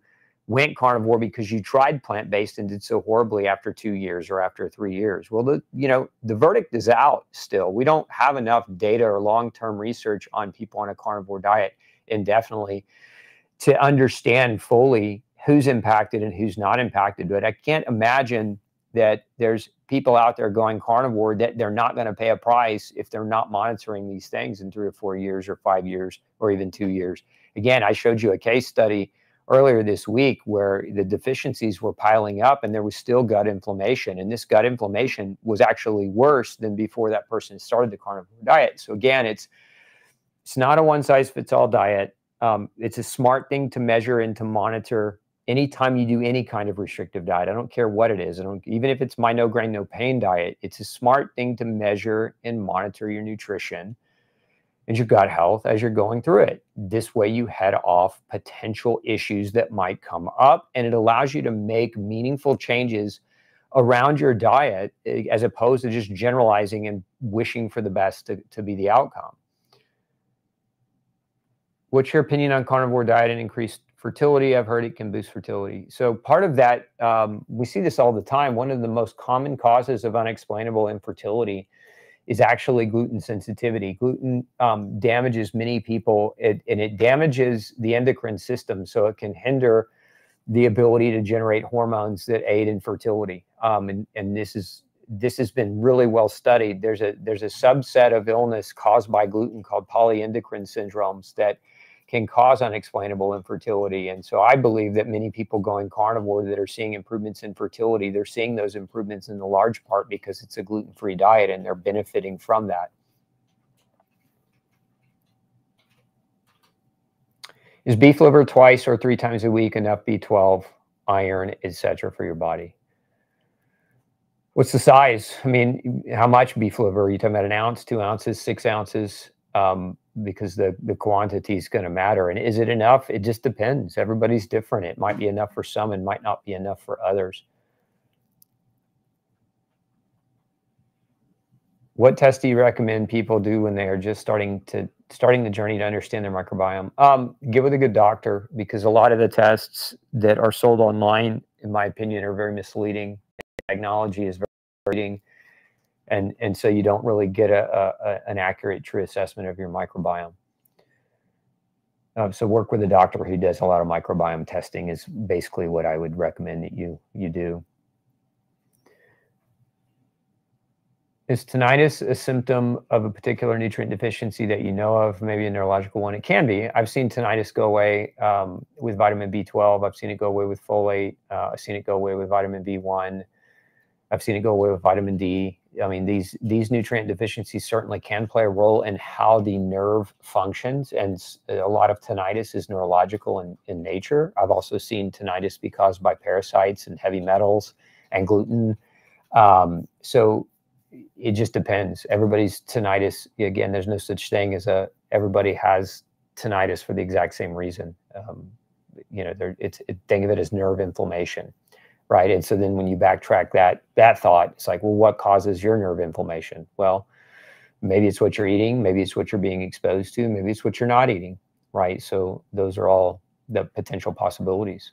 went carnivore because you tried plant-based and did so horribly after two years or after three years. Well, the you know the verdict is out still. We don't have enough data or long-term research on people on a carnivore diet indefinitely to understand fully who's impacted and who's not impacted. But I can't imagine that there's people out there going carnivore that they're not going to pay a price if they're not monitoring these things in three or four years or five years or even two years. Again, I showed you a case study earlier this week where the deficiencies were piling up and there was still gut inflammation. And this gut inflammation was actually worse than before that person started the carnivore diet. So again, it's it's not a one size fits all diet. Um, it's a smart thing to measure and to monitor anytime you do any kind of restrictive diet. I don't care what it is. I don't even if it's my no grain, no pain diet. It's a smart thing to measure and monitor your nutrition and your gut health as you're going through it. This way, you head off potential issues that might come up, and it allows you to make meaningful changes around your diet eh, as opposed to just generalizing and wishing for the best to, to be the outcome. What's your opinion on carnivore diet and increased fertility? I've heard it can boost fertility. So, part of that, um, we see this all the time. One of the most common causes of unexplainable infertility is actually gluten sensitivity. Gluten um, damages many people, it, and it damages the endocrine system, so it can hinder the ability to generate hormones that aid in fertility. Um, and, and this is this has been really well studied. There's a there's a subset of illness caused by gluten called polyendocrine syndromes that can cause unexplainable infertility. And so I believe that many people going carnivore that are seeing improvements in fertility, they're seeing those improvements in the large part because it's a gluten free diet and they're benefiting from that. Is beef liver twice or three times a week enough B12, iron, etc. for your body? What's the size? I mean, how much beef liver? Are you talking about an ounce, two ounces, six ounces? Um, because the the quantity is going to matter. And is it enough? It just depends. Everybody's different. It might be enough for some and might not be enough for others. What test do you recommend people do when they are just starting to starting the journey to understand their microbiome? Um, get with a good doctor because a lot of the tests that are sold online, in my opinion, are very misleading. Technology is very misleading and and so you don't really get a, a an accurate, true assessment of your microbiome. Um, so work with a doctor who does a lot of microbiome testing is basically what I would recommend that you you do. Is tinnitus a symptom of a particular nutrient deficiency that you know of, maybe a neurological one? It can be. I've seen tinnitus go away um, with vitamin B12. I've seen it go away with folate. Uh, I've seen it go away with vitamin B1. I've seen it go away with vitamin D. I mean, these these nutrient deficiencies certainly can play a role in how the nerve functions, and a lot of tinnitus is neurological in, in nature. I've also seen tinnitus be caused by parasites and heavy metals and gluten. Um, so it just depends. Everybody's tinnitus again. There's no such thing as a everybody has tinnitus for the exact same reason. Um, you know, it's it, think of it as nerve inflammation right? And so then when you backtrack that that thought, it's like, well, what causes your nerve inflammation? Well, maybe it's what you're eating, maybe it's what you're being exposed to, maybe it's what you're not eating, right? So those are all the potential possibilities.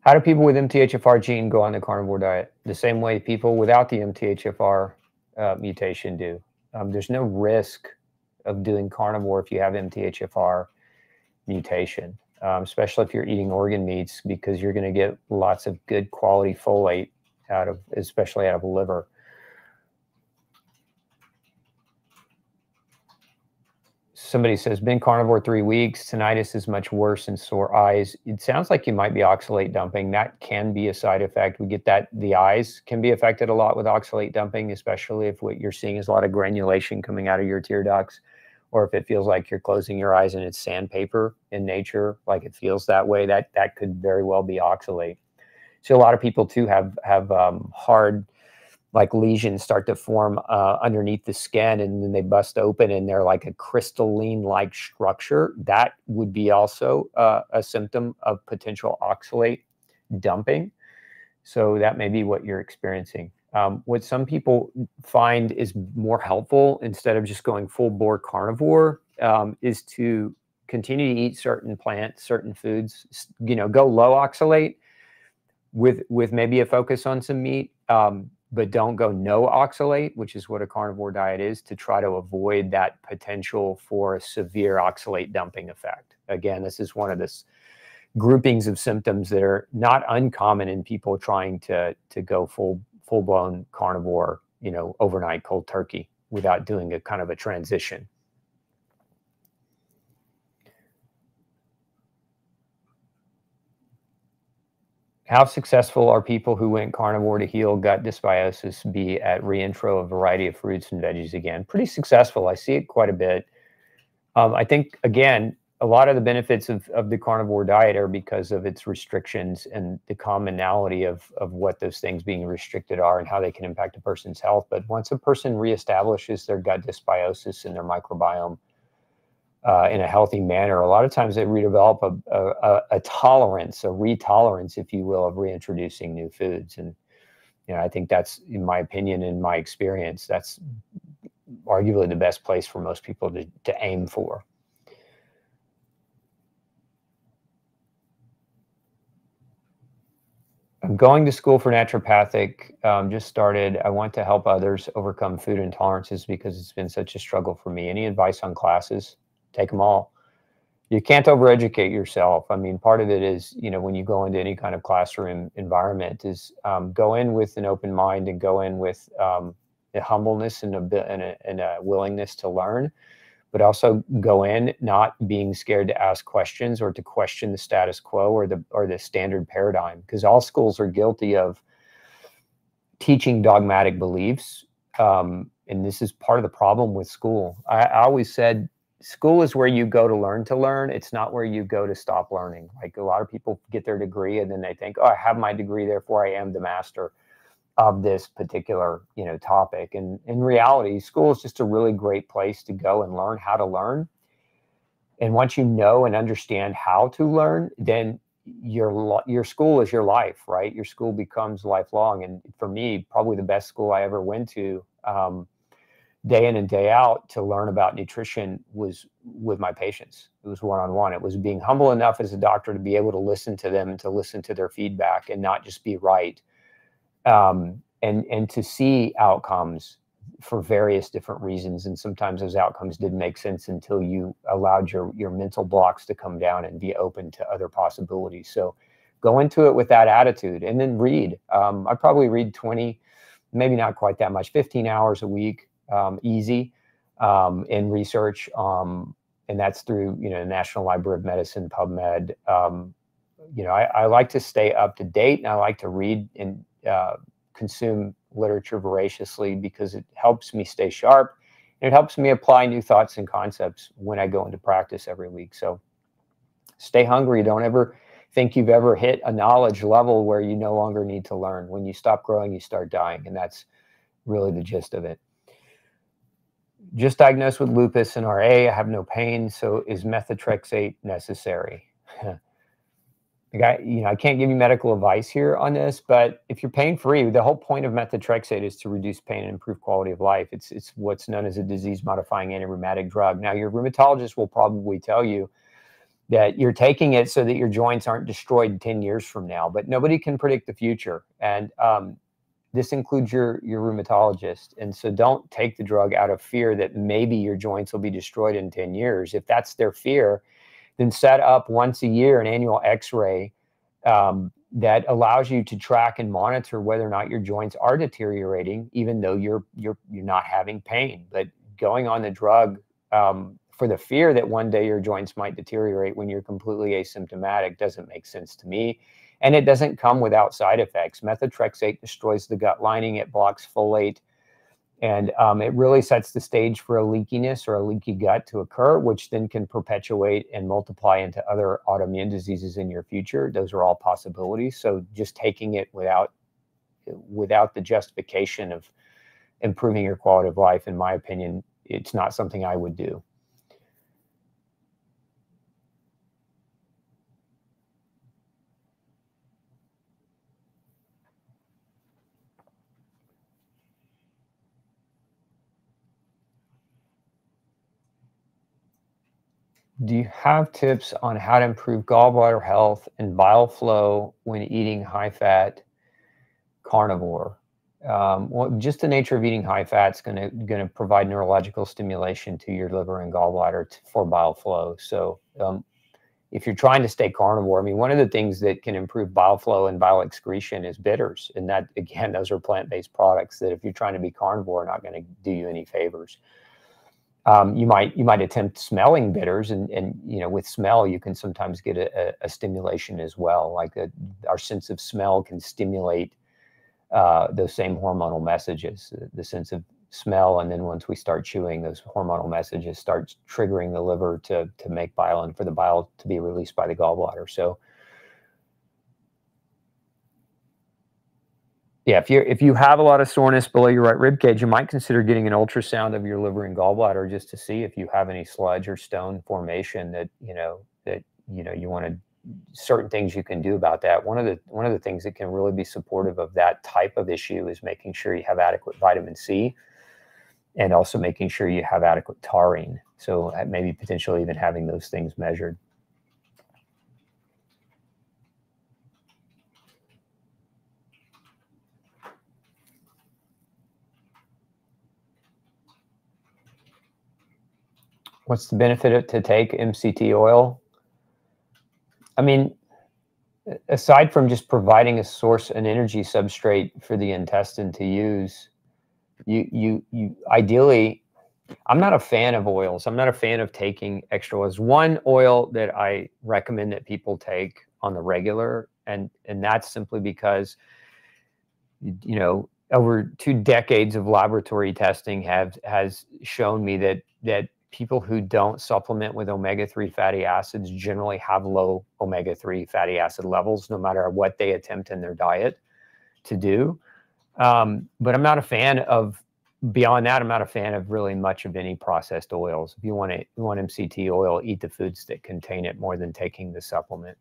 How do people with MTHFR gene go on the carnivore diet? The same way people without the MTHFR uh, mutation do. Um, there's no risk of doing carnivore if you have MTHFR mutation, um, especially if you're eating organ meats, because you're going to get lots of good quality folate out of, especially out of liver. Somebody says, been carnivore three weeks. Tinnitus is much worse and sore eyes. It sounds like you might be oxalate dumping. That can be a side effect. We get that the eyes can be affected a lot with oxalate dumping, especially if what you're seeing is a lot of granulation coming out of your tear ducts or if it feels like you're closing your eyes and it's sandpaper in nature, like it feels that way, that that could very well be oxalate. So a lot of people too have have um, hard like lesions start to form uh, underneath the skin and then they bust open and they're like a crystalline like structure. That would be also uh, a symptom of potential oxalate dumping. So that may be what you're experiencing um, what some people find is more helpful instead of just going full bore carnivore um, is to continue to eat certain plants certain foods you know go low oxalate with with maybe a focus on some meat um, but don't go no oxalate, which is what a carnivore diet is, to try to avoid that potential for a severe oxalate dumping effect. Again, this is one of the groupings of symptoms that are not uncommon in people trying to to go full full blown carnivore, you know, overnight cold turkey without doing a kind of a transition. How successful are people who went carnivore to heal gut dysbiosis be at reintro a variety of fruits and veggies again? Pretty successful. I see it quite a bit. Um, I think, again, a lot of the benefits of, of the carnivore diet are because of its restrictions and the commonality of, of what those things being restricted are and how they can impact a person's health. But once a person reestablishes their gut dysbiosis and their microbiome, uh, in a healthy manner, a lot of times they redevelop a, a, a tolerance, a retolerance, if you will, of reintroducing new foods. And you know, I think that's, in my opinion, in my experience, that's arguably the best place for most people to, to aim for. Going to school for naturopathic. Um, just started. I want to help others overcome food intolerances because it's been such a struggle for me. Any advice on classes? take them all. You can't overeducate yourself. I mean, part of it is, you know, when you go into any kind of classroom environment, is um, go in with an open mind and go in with um, a humbleness and a, and a, and a willingness to learn, but also go in not being scared to ask questions or to question the status quo or the or the standard paradigm, because all schools are guilty of teaching dogmatic beliefs. Um, and this is part of the problem with school. I, I always said school is where you go to learn to learn. It's not where you go to stop learning. Like a lot of people get their degree and then they think, oh, I have my degree, therefore I am the master of this particular, you know, topic. And in reality, school is just a really great place to go and learn how to learn. And once you know and understand how to learn, then your your school is your life, right? Your school becomes lifelong. And for me, probably the best school I ever went to. Um, day in and day out to learn about nutrition was with my patients. It was one on one. It was being humble enough as a doctor to be able to listen to them and to listen to their feedback and not just be right. Um, and and to see outcomes for various different reasons. And sometimes those outcomes didn't make sense until you allowed your your mental blocks to come down and be open to other possibilities. So go into it with that attitude and then read. Um, I probably read 20, maybe not quite that much, 15 hours a week um, easy um, in research, um, and that's through you know National Library of Medicine, PubMed. Um, you know, I, I, like to stay up to date, and I like to read and uh, consume literature voraciously because it helps me stay sharp. And it helps me apply new thoughts and concepts when I go into practice every week. So stay hungry. Don't ever think you've ever hit a knowledge level where you no longer need to learn. When you stop growing, you start dying. And that's really the gist of it just diagnosed with lupus and RA. I have no pain. So is methotrexate necessary? [LAUGHS] you know, I can't give you medical advice here on this, but if you're pain free, the whole point of methotrexate is to reduce pain and improve quality of life. It's it's what's known as a disease modifying anti-rheumatic drug. Now, your rheumatologist will probably tell you that you're taking it so that your joints aren't destroyed 10 years from now, but nobody can predict the future. And um, this includes your your rheumatologist and so don't take the drug out of fear that maybe your joints will be destroyed in 10 years if that's their fear then set up once a year an annual x-ray um, that allows you to track and monitor whether or not your joints are deteriorating even though you're you're you're not having pain. But going on the drug um, for the fear that one day your joints might deteriorate when you're completely asymptomatic doesn't make sense to me. And it doesn't come without side effects. Methotrexate destroys the gut lining, it blocks folate And um, it really sets the stage for a leakiness or a leaky gut to occur, which then can perpetuate and multiply into other autoimmune diseases in your future. Those are all possibilities. So just taking it without without the justification of improving your quality of life, in my opinion, it's not something I would do. Do you have tips on how to improve gallbladder health and bile flow when eating high fat carnivore? Um, well, just the nature of eating high fat is going to going to provide neurological stimulation to your liver and gallbladder for bile flow. So, um, if you're trying to stay carnivore, I mean, one of the things that can improve bile flow and bile excretion is bitters, and that [LAUGHS] again, those are plant-based products that if you're trying to be carnivore, are not going to do you any favors. Um, you might you might attempt smelling bitters, and and you know with smell you can sometimes get a, a stimulation as well. Like a, our sense of smell can stimulate uh, those same hormonal messages, the sense of smell, and then once we start chewing, those hormonal messages start triggering the liver to to make bile and for the bile to be released by the gallbladder. So yeah, if you if you have a lot of soreness below your right rib cage, you might consider getting an ultrasound of your liver and gallbladder just to see if you have any sludge or stone formation that you know that you know you want to certain things you can do about that. One of the one of the things that can really be supportive of that type of issue is making sure you have adequate vitamin C, and also making sure you have adequate taurine. So uh, maybe potentially even having those things measured. What's the benefit to take MCT oil? I mean, aside from just providing a source, an energy substrate for the intestine to use, you you you ideally, I'm not a fan of oils. I'm not a fan of taking extra oils. One oil that I recommend that people take on the regular, and and that's simply because, you know, over two decades of laboratory testing have has shown me that that people who don't supplement with omega-3 fatty acids generally have low omega-3 fatty acid levels no matter what they attempt in their diet to do. Um, but i'm not a fan of beyond that i'm not a fan of really much of any processed oils. If you want to you want mct oil eat the foods that contain it more than taking the supplement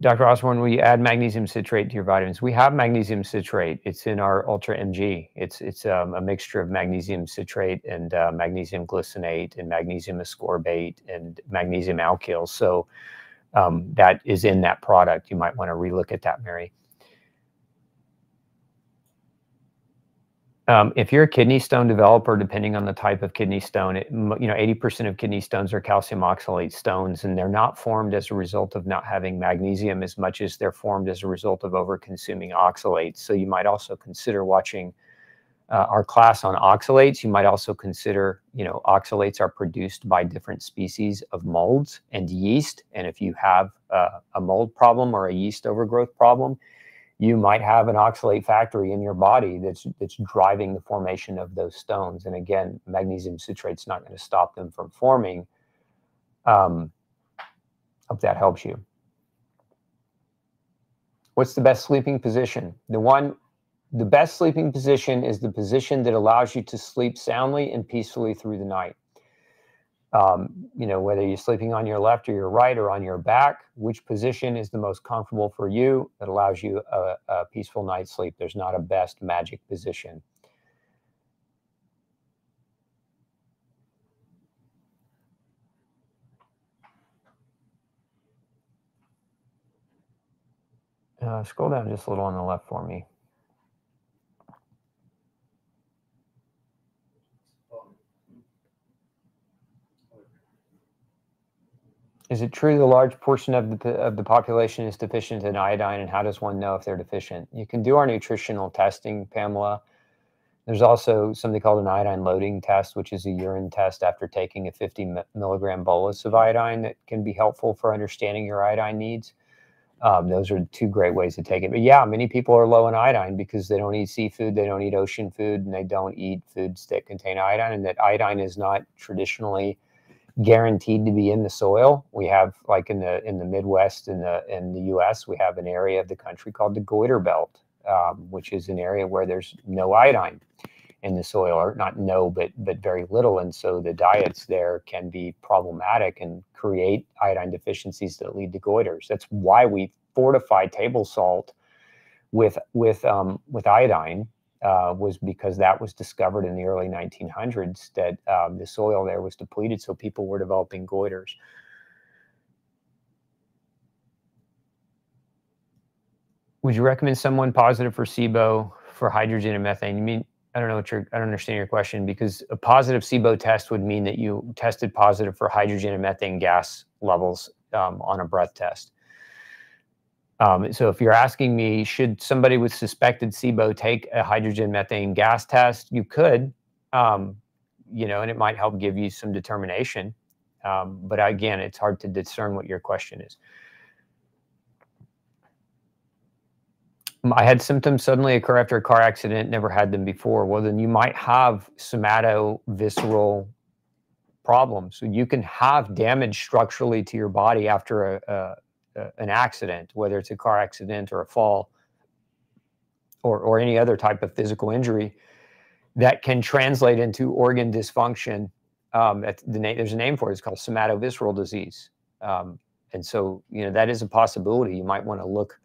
Dr. Osborne, will you add magnesium citrate to your vitamins? We have magnesium citrate. It's in our Ultra MG. It's it's um, a mixture of magnesium citrate and uh, magnesium glycinate and magnesium ascorbate and magnesium alkyl. So um, that is in that product. You might want to relook at that, Mary. Um, if you're a kidney stone developer, depending on the type of kidney stone, it, you know, 80% of kidney stones are calcium oxalate stones, and they're not formed as a result of not having magnesium as much as they're formed as a result of over-consuming oxalates. So you might also consider watching uh, our class on oxalates. You might also consider, you know, oxalates are produced by different species of molds and yeast. And if you have uh, a mold problem or a yeast overgrowth problem, you might have an oxalate factory in your body that's that's driving the formation of those stones. And again, magnesium citrate's not going to stop them from forming. Um, hope that helps you. What's the best sleeping position? The one, the best sleeping position is the position that allows you to sleep soundly and peacefully through the night um, you know, whether you're sleeping on your left or your right or on your back, which position is the most comfortable for you that allows you a, a peaceful night's sleep. There's not a best magic position. Uh, scroll down just a little on the left for me. Is it true the large portion of the, of the population is deficient in iodine, and how does one know if they're deficient? You can do our nutritional testing, Pamela. There's also something called an iodine loading test, which is a urine test after taking a 50 milligram bolus of iodine that can be helpful for understanding your iodine needs. Um, those are two great ways to take it. But yeah, many people are low in iodine because they don't eat seafood, they don't eat ocean food, and they don't eat foods that contain iodine. And that iodine is not traditionally guaranteed to be in the soil. We have, like in the in the Midwest in the in the U.S., we have an area of the country called the Goiter Belt, um, which is an area where there's no iodine in the soil, or not no, but but very little. And so the diets there can be problematic and create iodine deficiencies that lead to goiters. That's why we fortify table salt with with um, with iodine uh, was because that was discovered in the early 1900s that um, the soil there was depleted, so people were developing goiters. Would you recommend someone positive for SIBO for hydrogen and methane? You mean I don't know what you're, I don't understand your question because a positive SIBO test would mean that you tested positive for hydrogen and methane gas levels um, on a breath test. Um, so if you're asking me, should somebody with suspected SIBO take a hydrogen methane gas test? You could, um, you know, and it might help give you some determination. Um, but again, it's hard to discern what your question is. I had symptoms suddenly occur after a car accident, never had them before. Well, then you might have somatovisceral problems. So you can have damage structurally to your body after a, a, a, an accident, whether it's a car accident or a fall or, or any other type of physical injury that can translate into organ dysfunction. Um, the there's a name for it. It's called somatovisceral disease. Um, and so, you know, that is a possibility. You might want to look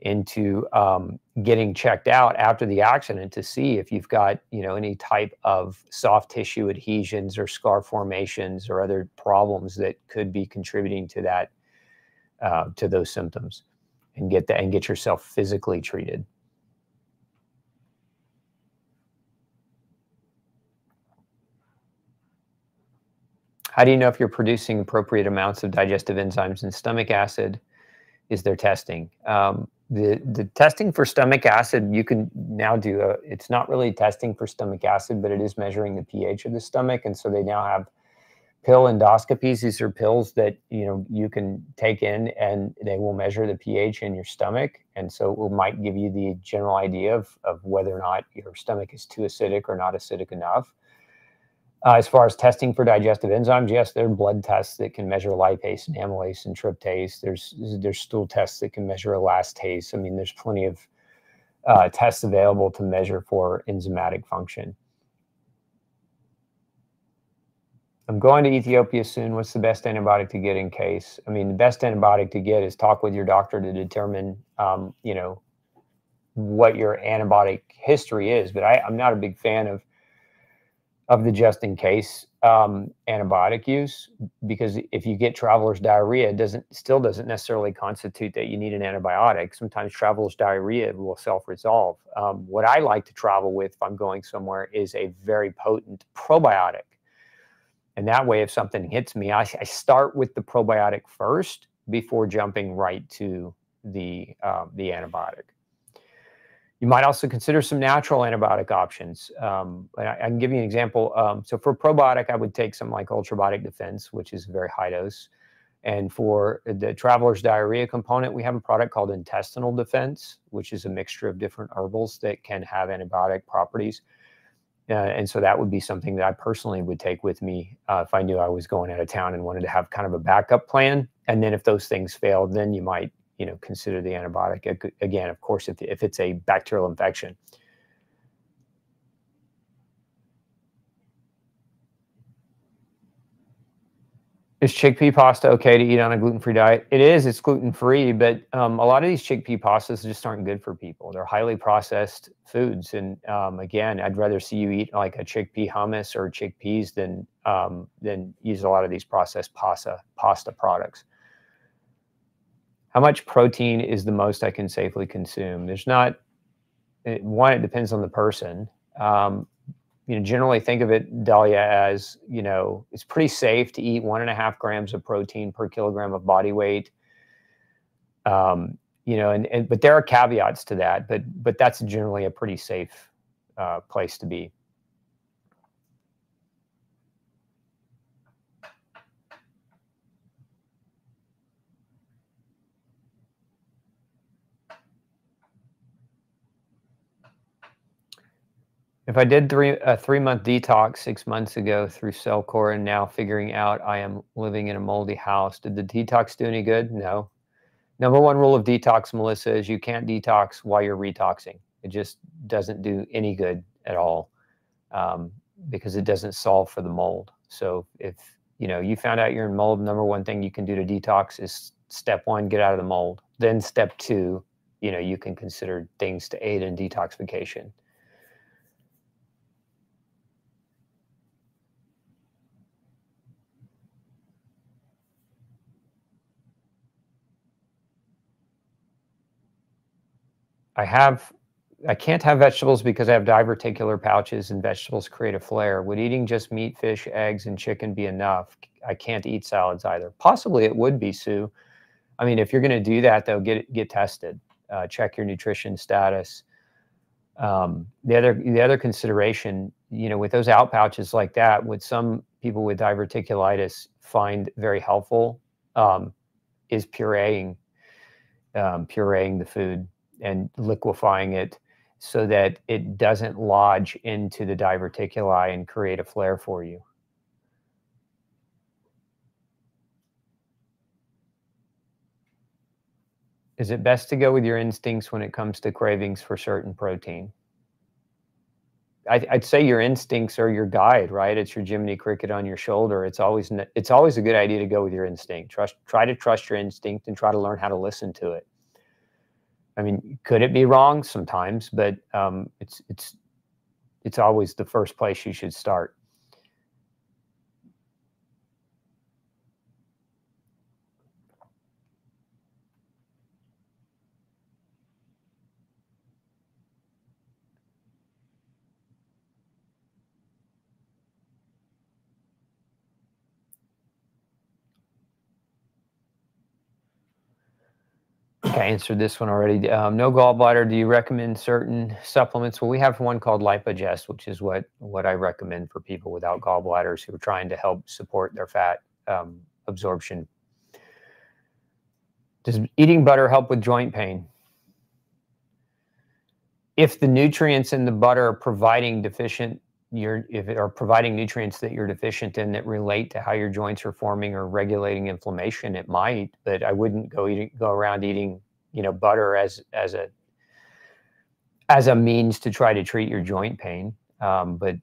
into um, getting checked out after the accident to see if you've got you know any type of soft tissue adhesions or scar formations or other problems that could be contributing to that uh, to those symptoms and get that and get yourself physically treated. How do you know if you're producing appropriate amounts of digestive enzymes and stomach acid is there testing. Um, the the testing for stomach acid you can now do a, it's not really testing for stomach acid but it is measuring the ph of the stomach. And so they now have pill endoscopies these are pills that you know you can take in and they will measure the ph in your stomach and so it might give you the general idea of, of whether or not your stomach is too acidic or not acidic enough uh, as far as testing for digestive enzymes, yes, there are blood tests that can measure lipase and amylase and tryptase. There's there's stool tests that can measure elastase. I mean, there's plenty of uh, tests available to measure for enzymatic function. I'm going to Ethiopia soon. What's the best antibiotic to get in case? I mean, the best antibiotic to get is talk with your doctor to determine, um, you know, what your antibiotic history is. But I, I'm not a big fan of of the just in case um, antibiotic use because if you get traveler's diarrhea, it doesn't still doesn't necessarily constitute that you need an antibiotic. Sometimes traveler's diarrhea will self-resolve. Um, what I like to travel with if I'm going somewhere is a very potent probiotic. And that way, if something hits me, I, I start with the probiotic first before jumping right to the uh, the antibiotic. You might also consider some natural antibiotic options. Um, I, I, can give you an example. Um, so for probiotic, I would take some like Ultrabiotic Defense, which is a very high dose. And for the traveler's diarrhea component, we have a product called Intestinal Defense, which is a mixture of different herbals that can have antibiotic properties. Uh, and so that would be something that I personally would take with me uh, if I knew I was going out of town and wanted to have kind of a backup plan. And then if those things failed, then you might you know, consider the antibiotic. Again, of course, if, if it's a bacterial infection. Is chickpea pasta okay to eat on a gluten-free diet? It is. It's gluten-free, but um, a lot of these chickpea pastas just aren't good for people. They're highly processed foods, and um, again, I'd rather see you eat like a chickpea hummus or chickpeas than um, than use a lot of these processed pasta pasta products how much protein is the most I can safely consume? There's not it, one. It depends on the person. Um, you know, generally think of it, Dahlia, as you know, it's pretty safe to eat one and a half grams of protein per kilogram of body weight. Um, you know, and, and but there are caveats to that, but but that's generally a pretty safe uh, place to be. If I did three a three month detox six months ago through Cellcore and now figuring out I am living in a moldy house, did the detox do any good? No. Number one rule of detox, Melissa, is you can't detox while you're retoxing. It just doesn't do any good at all um, because it doesn't solve for the mold. So if you know you found out you're in mold, number one thing you can do to detox is step one, get out of the mold. Then step two, you know, you can consider things to aid in detoxification. I have, I can't have vegetables because I have diverticular pouches and vegetables create a flare. Would eating just meat, fish, eggs, and chicken be enough? I can't eat salads either. Possibly it would be, Sue. I mean, if you're going to do that, though, get get tested. Uh, check your nutrition status. Um, the other the other consideration, you know, with those out pouches like that, what some people with diverticulitis find very helpful um, is pureeing um, pureeing the food and liquefying it so that it doesn't lodge into the diverticuli and create a flare for you. Is it best to go with your instincts when it comes to cravings for certain protein? I'd say your instincts are your guide, right? It's your Jiminy Cricket on your shoulder. It's always it's always a good idea to go with your instinct. Trust, try to trust your instinct and try to learn how to listen to it. I mean, could it be wrong sometimes? But um, it's it's it's always the first place you should start. I answered this one already. Um, no gallbladder. Do you recommend certain supplements? Well, we have one called Lipogest, which is what what I recommend for people without gallbladders who are trying to help support their fat um, absorption. Does eating butter help with joint pain? If the nutrients in the butter are providing deficient you're if are providing nutrients that you're deficient in that relate to how your joints are forming or regulating inflammation, it might, but I wouldn't go eating go around eating you know butter as as a as a means to try to treat your joint pain. Um, but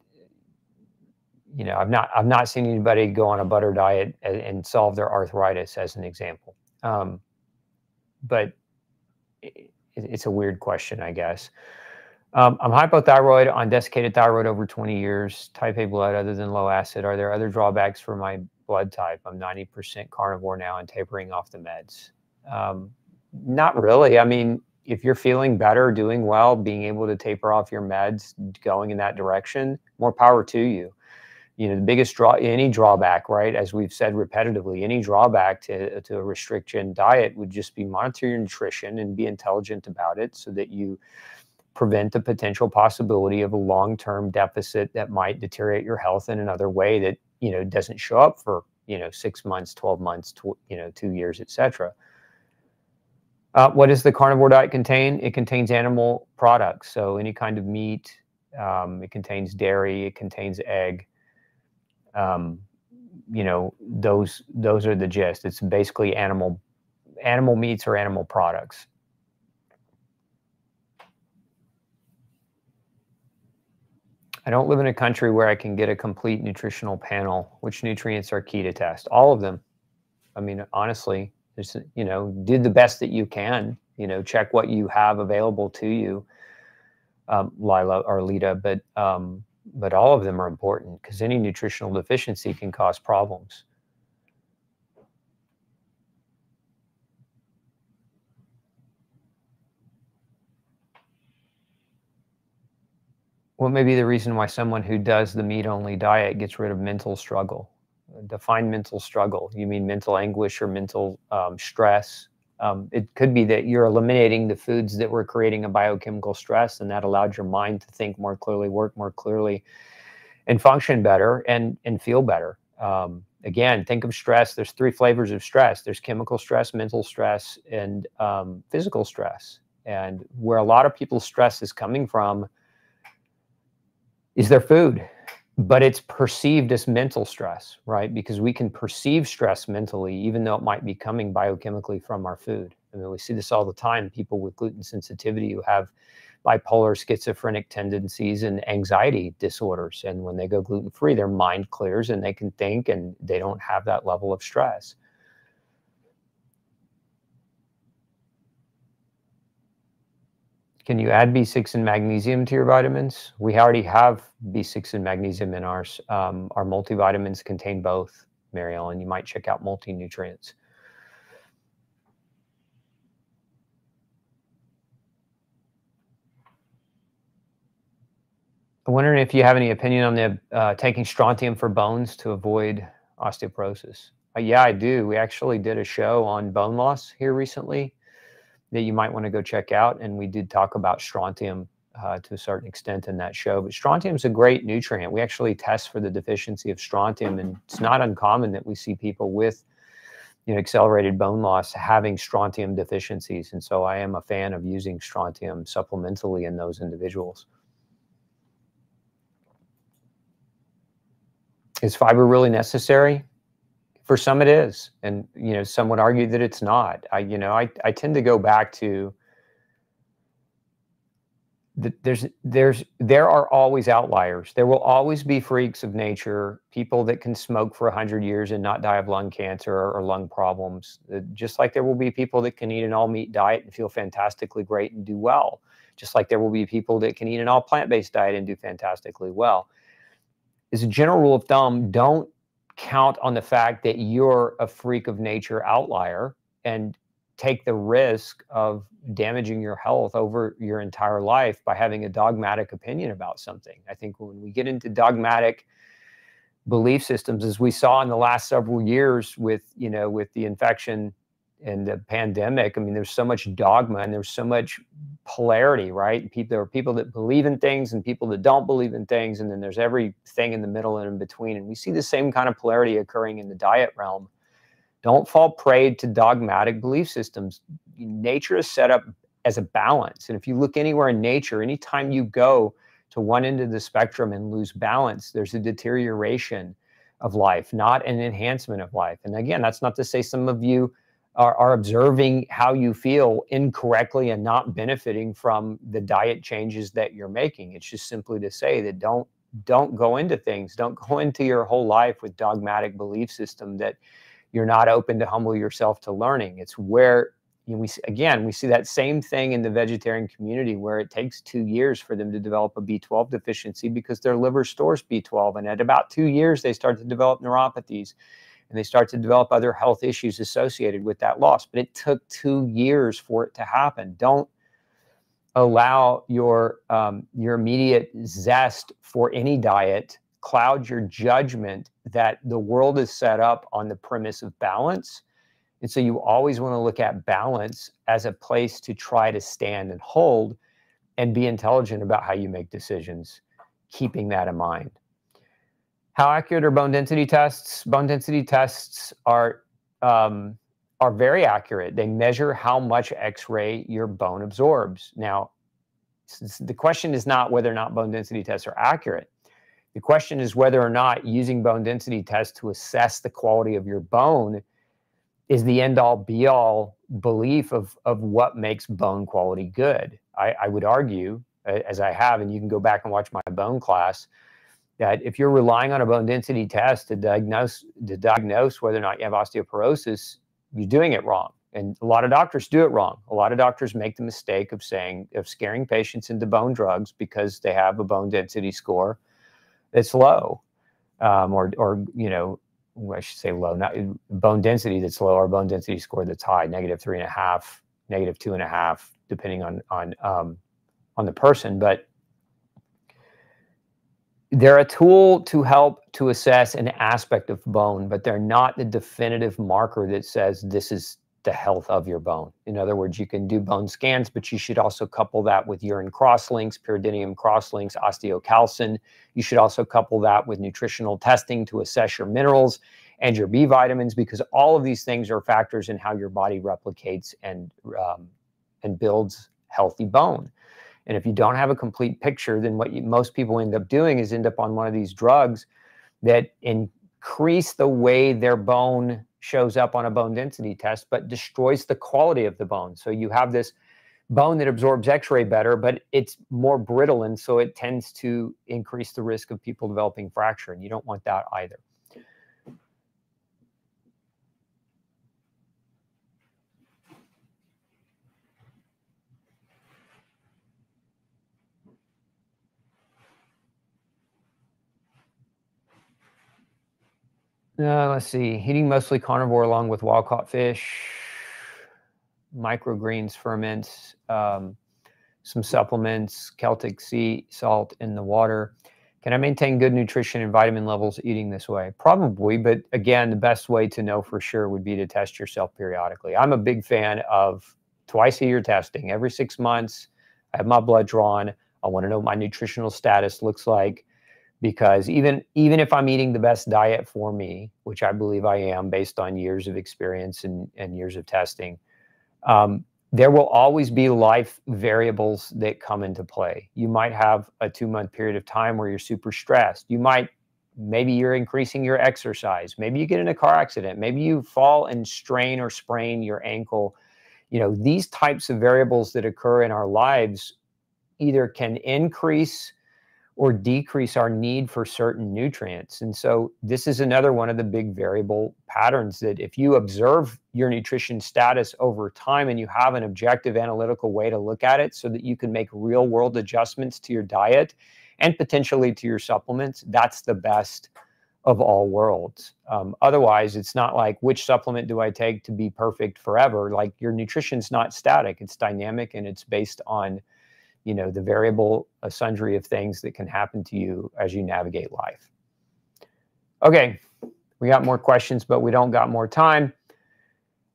you know, I've not I've not seen anybody go on a butter diet and, and solve their arthritis as an example. Um, but it, it's a weird question, I guess. Um, I'm hypothyroid on desiccated thyroid over 20 years. Type A blood, other than low acid. Are there other drawbacks for my blood type? I'm 90% carnivore now and tapering off the meds. Um, not really. I mean, if you're feeling better, doing well, being able to taper off your meds, going in that direction, more power to you. You know, the biggest draw, any drawback, right? As we've said repetitively, any drawback to, to a restriction diet would just be monitor your nutrition and be intelligent about it so that you prevent the potential possibility of a long-term deficit that might deteriorate your health in another way that, you know, doesn't show up for, you know, six months, 12 months, tw- you know, two years, et cetera. Uh, what does the carnivore diet contain? It contains animal products, so any kind of meat. Um, it contains dairy. It contains egg. Um, you know, those those are the gist. It's basically animal animal meats or animal products. I don't live in a country where I can get a complete nutritional panel. Which nutrients are key to test? All of them. I mean, honestly, just you know do the best that you can you know check what you have available to you um, lila or lita but um, but all of them are important because any nutritional deficiency can cause problems. What may be the reason why someone who does the meat only diet gets rid of mental struggle define mental struggle. You mean mental anguish or mental um, stress? Um, it could be that you're eliminating the foods that were creating a biochemical stress, and that allowed your mind to think more clearly, work more clearly, and function better and and feel better. Um, again, think of stress. There's three flavors of stress. There's chemical stress, mental stress, and um, physical stress. And where a lot of people's stress is coming from is their food but it's perceived as mental stress, right? Because we can perceive stress mentally, even though it might be coming biochemically from our food. I mean, we see this all the time. People with gluten sensitivity who have bipolar, schizophrenic tendencies, and anxiety disorders. And when they go gluten free, their mind clears and they can think and they don't have that level of stress. Can you add B6 and magnesium to your vitamins? We already have B6 and magnesium in ours. Um, our multivitamins contain both, Mary Ellen. You might check out multi-nutrients. I'm wondering if you have any opinion on the uh, taking strontium for bones to avoid osteoporosis. Uh, yeah, I do. We actually did a show on bone loss here recently that you might want to go check out. And we did talk about strontium uh, to a certain extent in that show. But strontium is a great nutrient. We actually test for the deficiency of strontium, and it's not uncommon that we see people with you know, accelerated bone loss having strontium deficiencies. And so I am a fan of using strontium supplementally in those individuals. Is fiber really necessary? For some it is and you know some would argue that it's not. I you know i, I tend to go back to the, there's there's there are always outliers. There will always be freaks of nature people that can smoke for 100 years and not die of lung cancer or, or lung problems. Uh, just like there will be people that can eat an all meat diet and feel fantastically great and do well. Just like there will be people that can eat an all plant-based diet and do fantastically well. As a general rule of thumb don't count on the fact that you're a freak of nature outlier and take the risk of damaging your health over your entire life by having a dogmatic opinion about something. I think when we get into dogmatic belief systems as we saw in the last several years with, you know, with the infection and the pandemic, I mean, there's so much dogma and there's so much polarity, right? People, there are people that believe in things and people that don't believe in things, and then there's everything in the middle and in between. And we see the same kind of polarity occurring in the diet realm. Don't fall prey to dogmatic belief systems. Nature is set up as a balance. And if you look anywhere in nature, anytime you go to one end of the spectrum and lose balance, there's a deterioration of life, not an enhancement of life. And again, that's not to say some of you are, are observing how you feel incorrectly and not benefiting from the diet changes that you're making. It's just simply to say that don't don't go into things. Don't go [LAUGHS] into your whole life with dogmatic belief system that you're not open to humble yourself to learning. It's where you know, we again we see that same thing in the vegetarian community where it takes two years for them to develop a B12 deficiency because their liver stores B12, and at about two years they start to develop neuropathies and they start to develop other health issues associated with that loss. But it took two years for it to happen. Don't allow your um, your immediate zest for any diet cloud your judgment that the world is set up on the premise of balance. And so you always want to look at balance as a place to try to stand and hold and be intelligent about how you make decisions, keeping that in mind. How accurate are bone density tests? Bone density tests are um, are very accurate. They measure how much X-ray your bone absorbs. Now, the question is not whether or not bone density tests are accurate. The question is whether or not using bone density tests to assess the quality of your bone is the end all be all belief of, of what makes bone quality good. I, I would argue, as I have, and you can go back and watch my bone class, that if you're relying on a bone density test to diagnose to diagnose whether or not you have osteoporosis, you're doing it wrong. And a lot of doctors do it wrong. A lot of doctors make the mistake of saying of scaring patients into bone drugs because they have a bone density score that's low, um, or or you know I should say low, not bone density that's low or bone density score that's high, negative three and a half, negative two and a half, depending on on um, on the person. But they're a tool to help to assess an aspect of bone, but they're not the definitive marker that says this is the health of your bone. In other words, you can do bone scans, but you should also couple that with urine crosslinks, pyridinium crosslinks, osteocalcin. You should also couple that with nutritional testing to assess your minerals and your B vitamins, because all of these things are factors in how your body replicates and um, and builds healthy bone. And if you don't have a complete picture, then what you, most people end up doing is end up on one of these drugs that increase the way their bone shows up on a bone density test, but destroys the quality of the bone. So you have this bone that absorbs x-ray better, but it's more brittle. And so it tends to increase the risk of people developing fracture. And you don't want that either. Uh, let's see. Eating mostly carnivore along with wild caught fish, microgreens, ferments, um, some supplements, Celtic sea salt in the water. Can I maintain good nutrition and vitamin levels eating this way? Probably, but again, the best way to know for sure would be to test yourself periodically. I'm a big fan of twice a year testing. Every six months, I have my blood drawn. I want to know what my nutritional status looks like because even even if I'm eating the best diet for me, which I believe I am based on years of experience and, and years of testing, um, there will always be life variables that come into play. You might have a two month period of time where you're super stressed. You might maybe you're increasing your exercise. Maybe you get in a car accident. Maybe you fall and strain or sprain your ankle. You know, these types of variables that occur in our lives either can increase or decrease our need for certain nutrients. And so this is another one of the big variable patterns that if you observe your nutrition status over time and you have an objective analytical way to look at it so that you can make real world adjustments to your diet and potentially to your supplements, that's the best of all worlds. Um, otherwise, it's not like which supplement do I take to be perfect forever? Like your nutrition's not static, it's dynamic and it's based on you know the variable a sundry of things that can happen to you as you navigate life. Okay we got more questions but we don't got more time.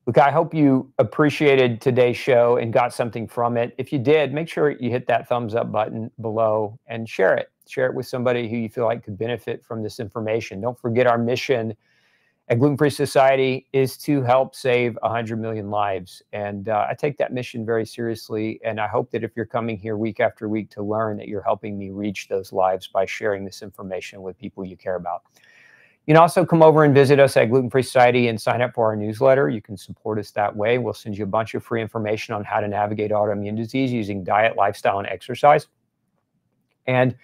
Look i hope you appreciated today's show and got something from it. If you did make sure you hit that thumbs up button below and share it. Share it with somebody who you feel like could benefit from this information. Don't forget our mission at Gluten Free Society is to help save 100 million lives. And uh, I take that mission very seriously. And I hope that if you're coming here week after week to learn, that you're helping me reach those lives by sharing this information with people you care about. You can also come over and visit us at Gluten Free Society and sign up for our newsletter. You can support us that way. We'll send you a bunch of free information on how to navigate autoimmune disease using diet, lifestyle, and exercise. And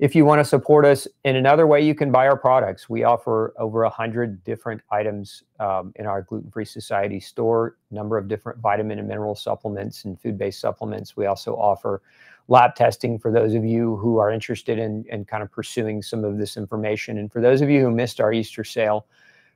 if you want to support us in another way, you can buy our products. We offer over 100 different items um, in our Gluten Free Society store, number of different vitamin and mineral supplements and food-based supplements. We also offer lab testing for those of you who are interested in, in kind of pursuing some of this information. And for those of you who missed our Easter sale,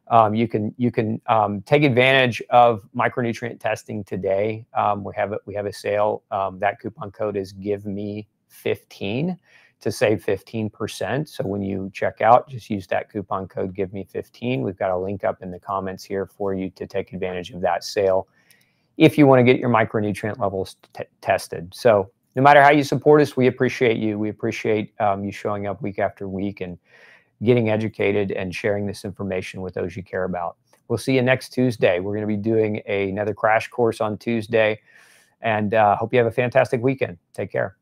um, you can you can um, take advantage of micronutrient testing today. Um, we have a, we have a sale. Um, that coupon code is give me 15 to save 15%. So when you check out, just use that coupon code give me 15. We've got a link up in the comments here for you to take advantage of that sale if you want to get your micronutrient levels tested. So no matter how you support us, we appreciate you. We appreciate um, you showing up week after week and getting educated and sharing this information with those you care about. We'll see you next Tuesday. We're going to be doing a, another crash course on Tuesday and uh, hope you have a fantastic weekend. Take care.